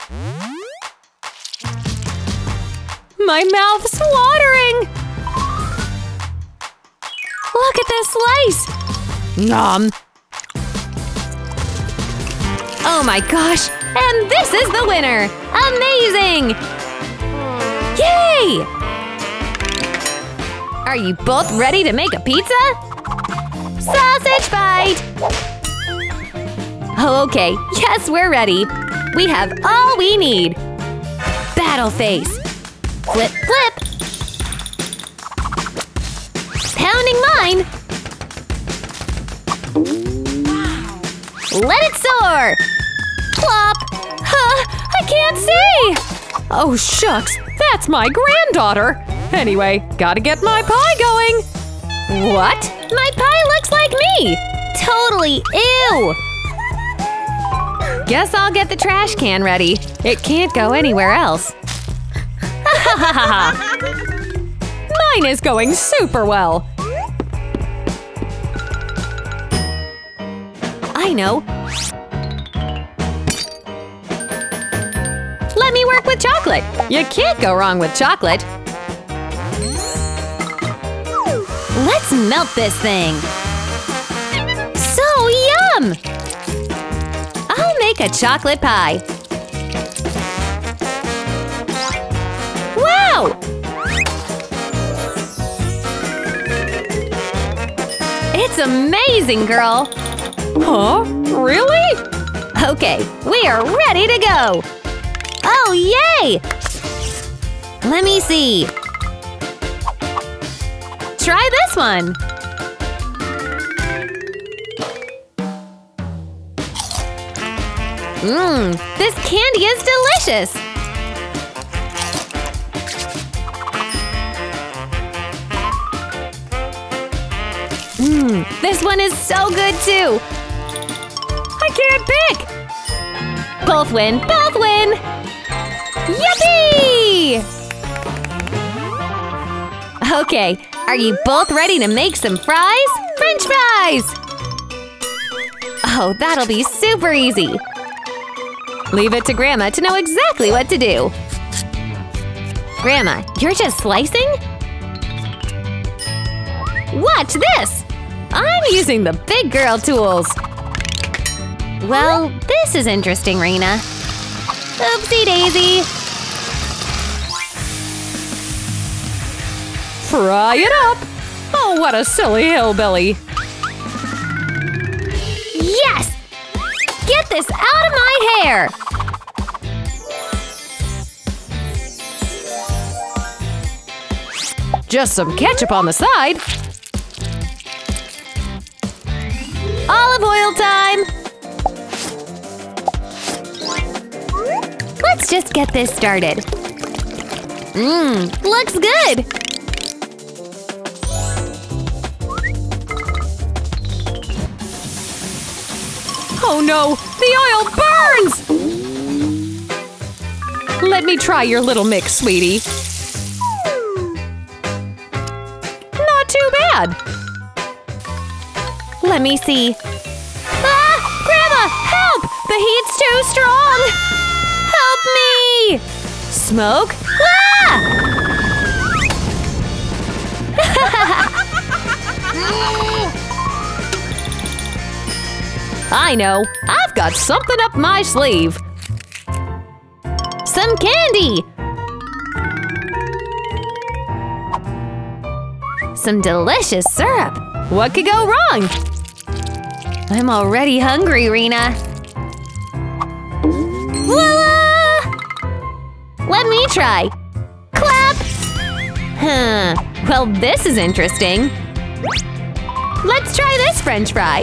A: My mouth's watering! Look at this slice! Nom! Oh my gosh! And this is the winner! Amazing! Yay! Are you both ready to make a pizza? Sausage bite! Oh Okay, yes, we're ready. We have all we need. Battle face. Flip, flip. Pounding mine. Let it soar. Plop. Huh, I can't see. Oh, shucks. That's my granddaughter. Anyway, gotta get my pie going. What? My pie looks like me. Totally ew. Guess I'll get the trash can ready. It can't go anywhere else. Mine is going super well. I know! Let me work with chocolate! You can't go wrong with chocolate! Let's melt this thing! So yum! I'll make a chocolate pie! Wow! It's amazing, girl!
D: Huh? Really?
A: Okay, we are ready to go! Oh, yay! Let me see. Try this one! Mmm, this candy is delicious! Mmm, this one is so good too! Pick! Both win, both win! Yippee! Okay, are you both ready to make some fries? French fries! Oh, that'll be super easy! Leave it to Grandma to know exactly what to do. Grandma, you're just slicing? Watch this! I'm using the big girl tools. Well, this is interesting, Rena. Oopsie daisy!
D: Fry it up! Oh, what a silly hillbilly!
A: Yes! Get this out of my hair!
D: Just some ketchup on the side.
A: Olive oil time! Let's just get this started. Mmm, looks good!
D: Oh no, the oil burns! Let me try your little mix, sweetie. Not too bad.
A: Let me see. Ah! Grandma, help! The heat's too strong! Smoke? Ah!
D: I know. I've got something up my sleeve.
A: Some candy! Some delicious syrup. What could go wrong? I'm already hungry, Rena. Try. Clap! Huh. Well, this is interesting. Let's try this french fry.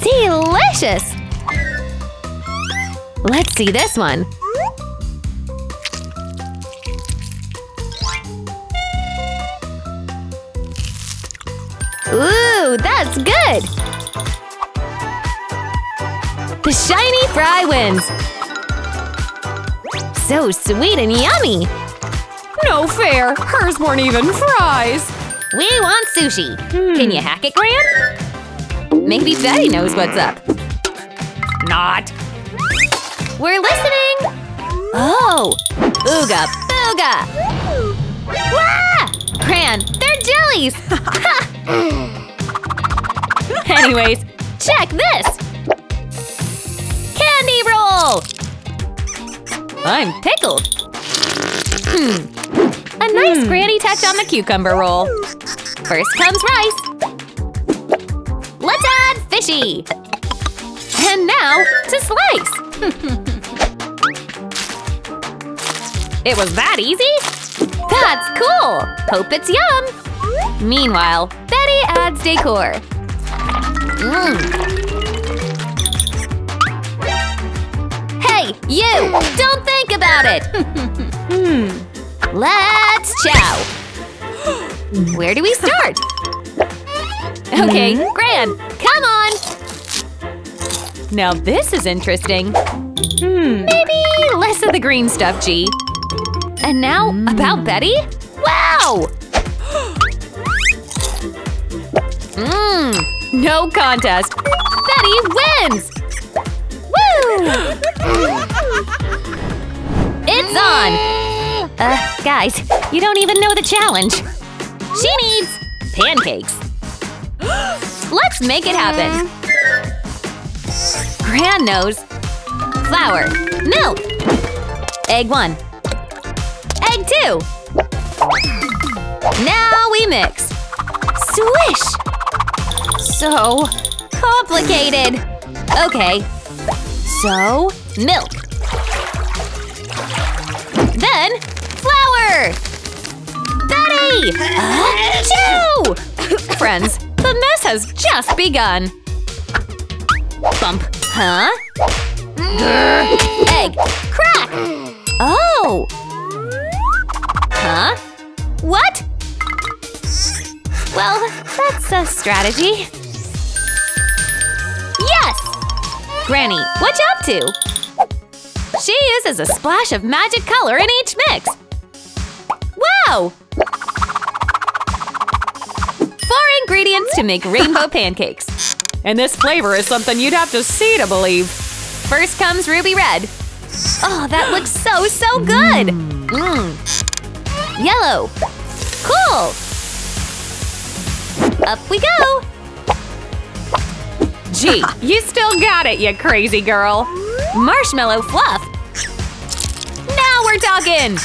A: Delicious! Let's see this one. Ooh, that's good! The shiny fry wins! So sweet and yummy!
D: No fair! Hers weren't even fries!
A: We want sushi! Can you hack it, Gran? Maybe Betty knows what's up.
D: Not!
A: We're listening! Oh! Ooga booga! Wah! Gran, they're jellies! Anyways, check this! Candy roll! I'm pickled. Hmm. A nice granny touch on the cucumber roll. First comes rice. Let's add fishy. And now to slice.
D: It was that easy?
A: That's cool! Hope it's yum! Meanwhile, Betty adds decor. Mm. Hey, you! Don't think about it! hmm. Let's chow! Where do we start? Okay, Gran, come on!
D: Now this is interesting.
A: Hmm. Maybe less of the green stuff, G. And now, about Betty? Wow! Mmm, no contest. Betty wins! It's on! Uh, guys, you don't even know the challenge. She needs pancakes. Let's make it happen. Gran knows. Flour, milk, egg one, egg two. Now we mix. Swish! So complicated. Okay, so milk. Then flour. Betty! Achoo! Friends, the mess has just begun. Bump. Huh? Egg. Crack! Oh! Huh? What? Well, that's a strategy. Granny, what you up to? She uses a splash of magic color in each mix. Wow! Four ingredients to make rainbow pancakes.
D: And this flavor is something you'd have to see to believe.
A: First comes ruby red. Oh, that looks so, so good! Mmm. Yellow. Cool! Up we go!
D: Gee, you still got it, you crazy girl.
A: Marshmallow fluff. Now we're talking!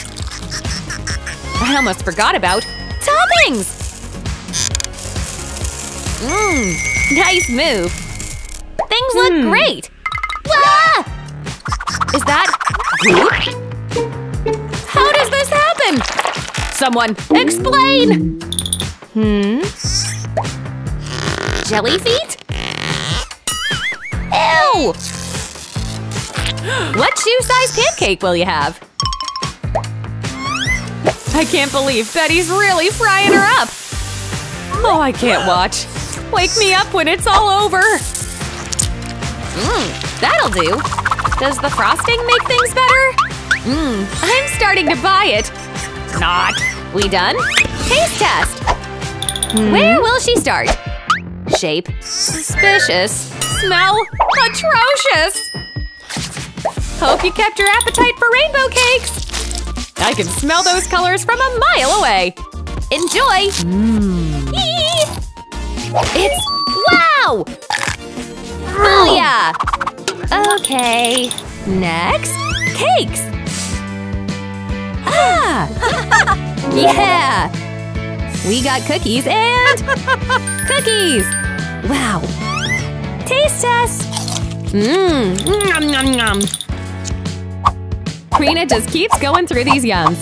D: I almost forgot about.
A: Toppings! Mmm, nice move. Things look
D: Hmm.
A: great. Is that goop? How does this happen?
D: Someone,
A: Explain!
D: hmm?
A: Jelly feet? Ew! What shoe-size pancake will you have?
D: I can't believe Betty's really frying her up. Oh, I can't watch. Wake me up when it's all over.
A: Mmm, that'll do. Does the frosting make things better? Mmm, I'm starting to buy it. Not. We done? Taste test. Where hmm? will she start? Shape. Suspicious.
D: Smell atrocious.
A: Hope you kept your appetite for rainbow cakes.
D: I can smell those colors from a mile away.
A: Enjoy! Yee! It's wow! Booyah! Okay, next, cakes! Ah! yeah! We got cookies and cookies! Wow! Taste test! Mmm! Nom nom nom!
D: Rena just keeps going through these yums.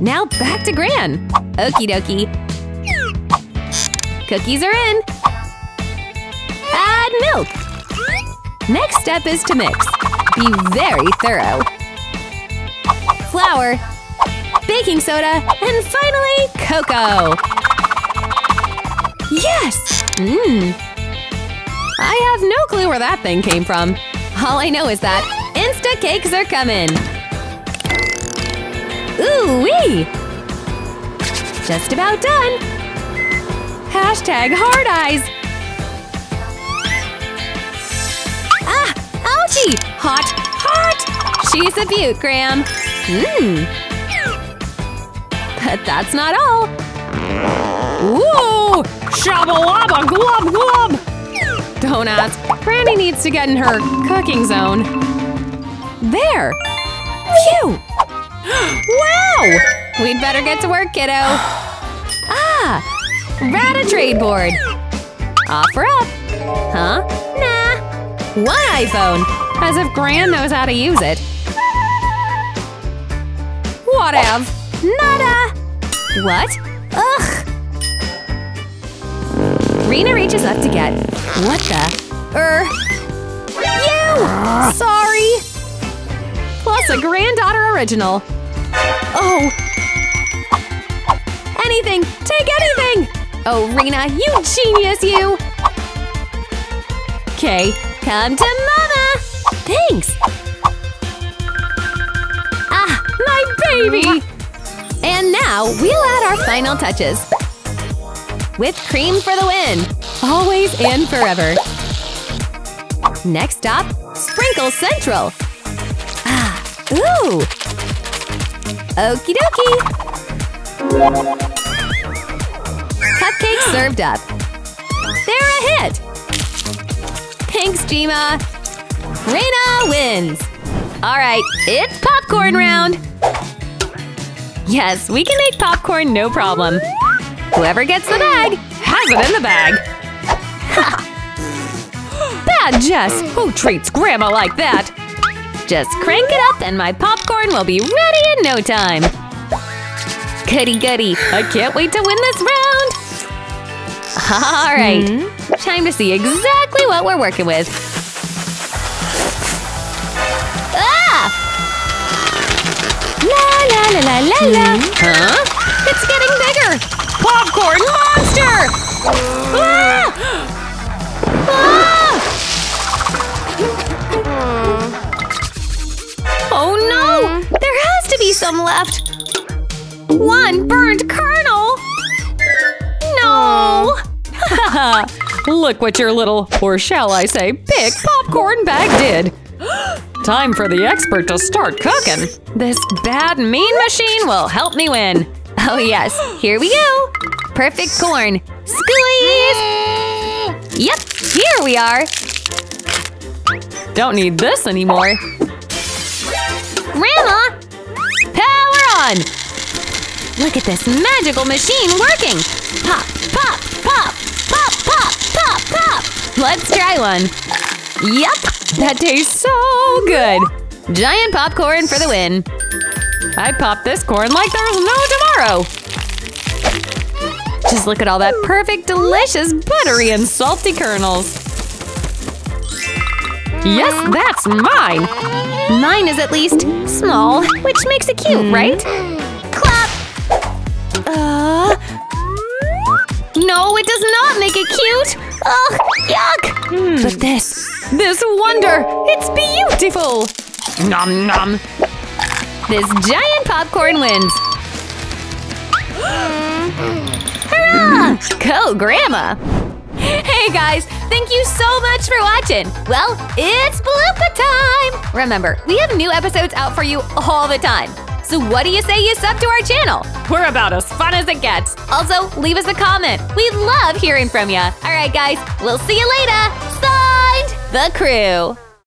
A: Now back to Gran. Okie dokie. Cookies are in. Add milk. Next step is to mix. Be very thorough. Flour, baking soda, and finally cocoa. Yes! Mmm. I have no clue where that thing came from. All I know is that Insta cakes are coming. Ooh wee! Just about done.
D: Hashtag hard eyes.
A: Ah! Ouchie! Hot! Hot! She's a beaut, Graham. Mmm. But that's not all.
D: Ooh! Shabalaba glub glub! Don't ask. Granny needs to get in her cooking zone.
A: There! Phew! wow! We'd better get to work, kiddo. ah! Rata trade board. Offer up. Huh? Nah. One iPhone.
D: As if Gran knows how to use it. Whatever.
A: Nada! What? Ugh! Rena reaches up to get. What the? Er. You! Sorry!
D: Plus a granddaughter original.
A: Oh! Anything! Take anything! Oh, Rena, you genius, you! Okay, come to Mama! Thanks! Ah, my baby! And now we'll add our final touches. Whipped cream for the win!
D: Always and forever.
A: Next stop, Sprinkle Central! Ah, Ooh! Okie dokie! Cupcakes served up. They're a hit! Thanks, Jima! Reina wins! Alright, it's popcorn round! Yes, we can make popcorn no problem. Whoever gets the bag has it in the bag. Bad Jess! Who treats grandma like that? Just crank it up and my popcorn will be ready in no time. Goody goody, I can't wait to win this round! Alright, hmm? time to see exactly what we're working with. La la la la! Huh? It's getting bigger! Popcorn monster! Ah! Ah! Oh no! There has to be some left! One burnt kernel! No!
D: Look what your little, or shall I say, big popcorn bag did. Time for the expert to start cooking.
A: This bad mean machine will help me win. Oh yes, here we go. Perfect corn. Squeeze! Yep, here we are.
D: Don't need this anymore.
A: Grandma! Power on! Look at this magical machine working! Pop, pop, pop, pop, pop, pop, pop! Let's try one. Yup, that tastes so good! Giant popcorn for the win.
D: I pop this corn like there's no tomorrow.
A: Just look at all that perfect, delicious, buttery and salty kernels.
D: Yes, that's mine.
A: Mine is at least small, which makes it cute, right? Clap! Uh... No, it does not make it cute! Ugh, yuck! But this, this wonder, it's beautiful!
D: Nom nom.
A: This giant popcorn wins! Hurrah! Go, Grandma! Hey guys, thank you so much for watching! Well, it's Bloopa time! Remember, we have new episodes out for you all the time. So what do you say you sub to our channel?
D: We're about as fun as it gets.
A: Also, leave us a comment. We love hearing from you. All right, guys, we'll see you later. Signed, The Crew.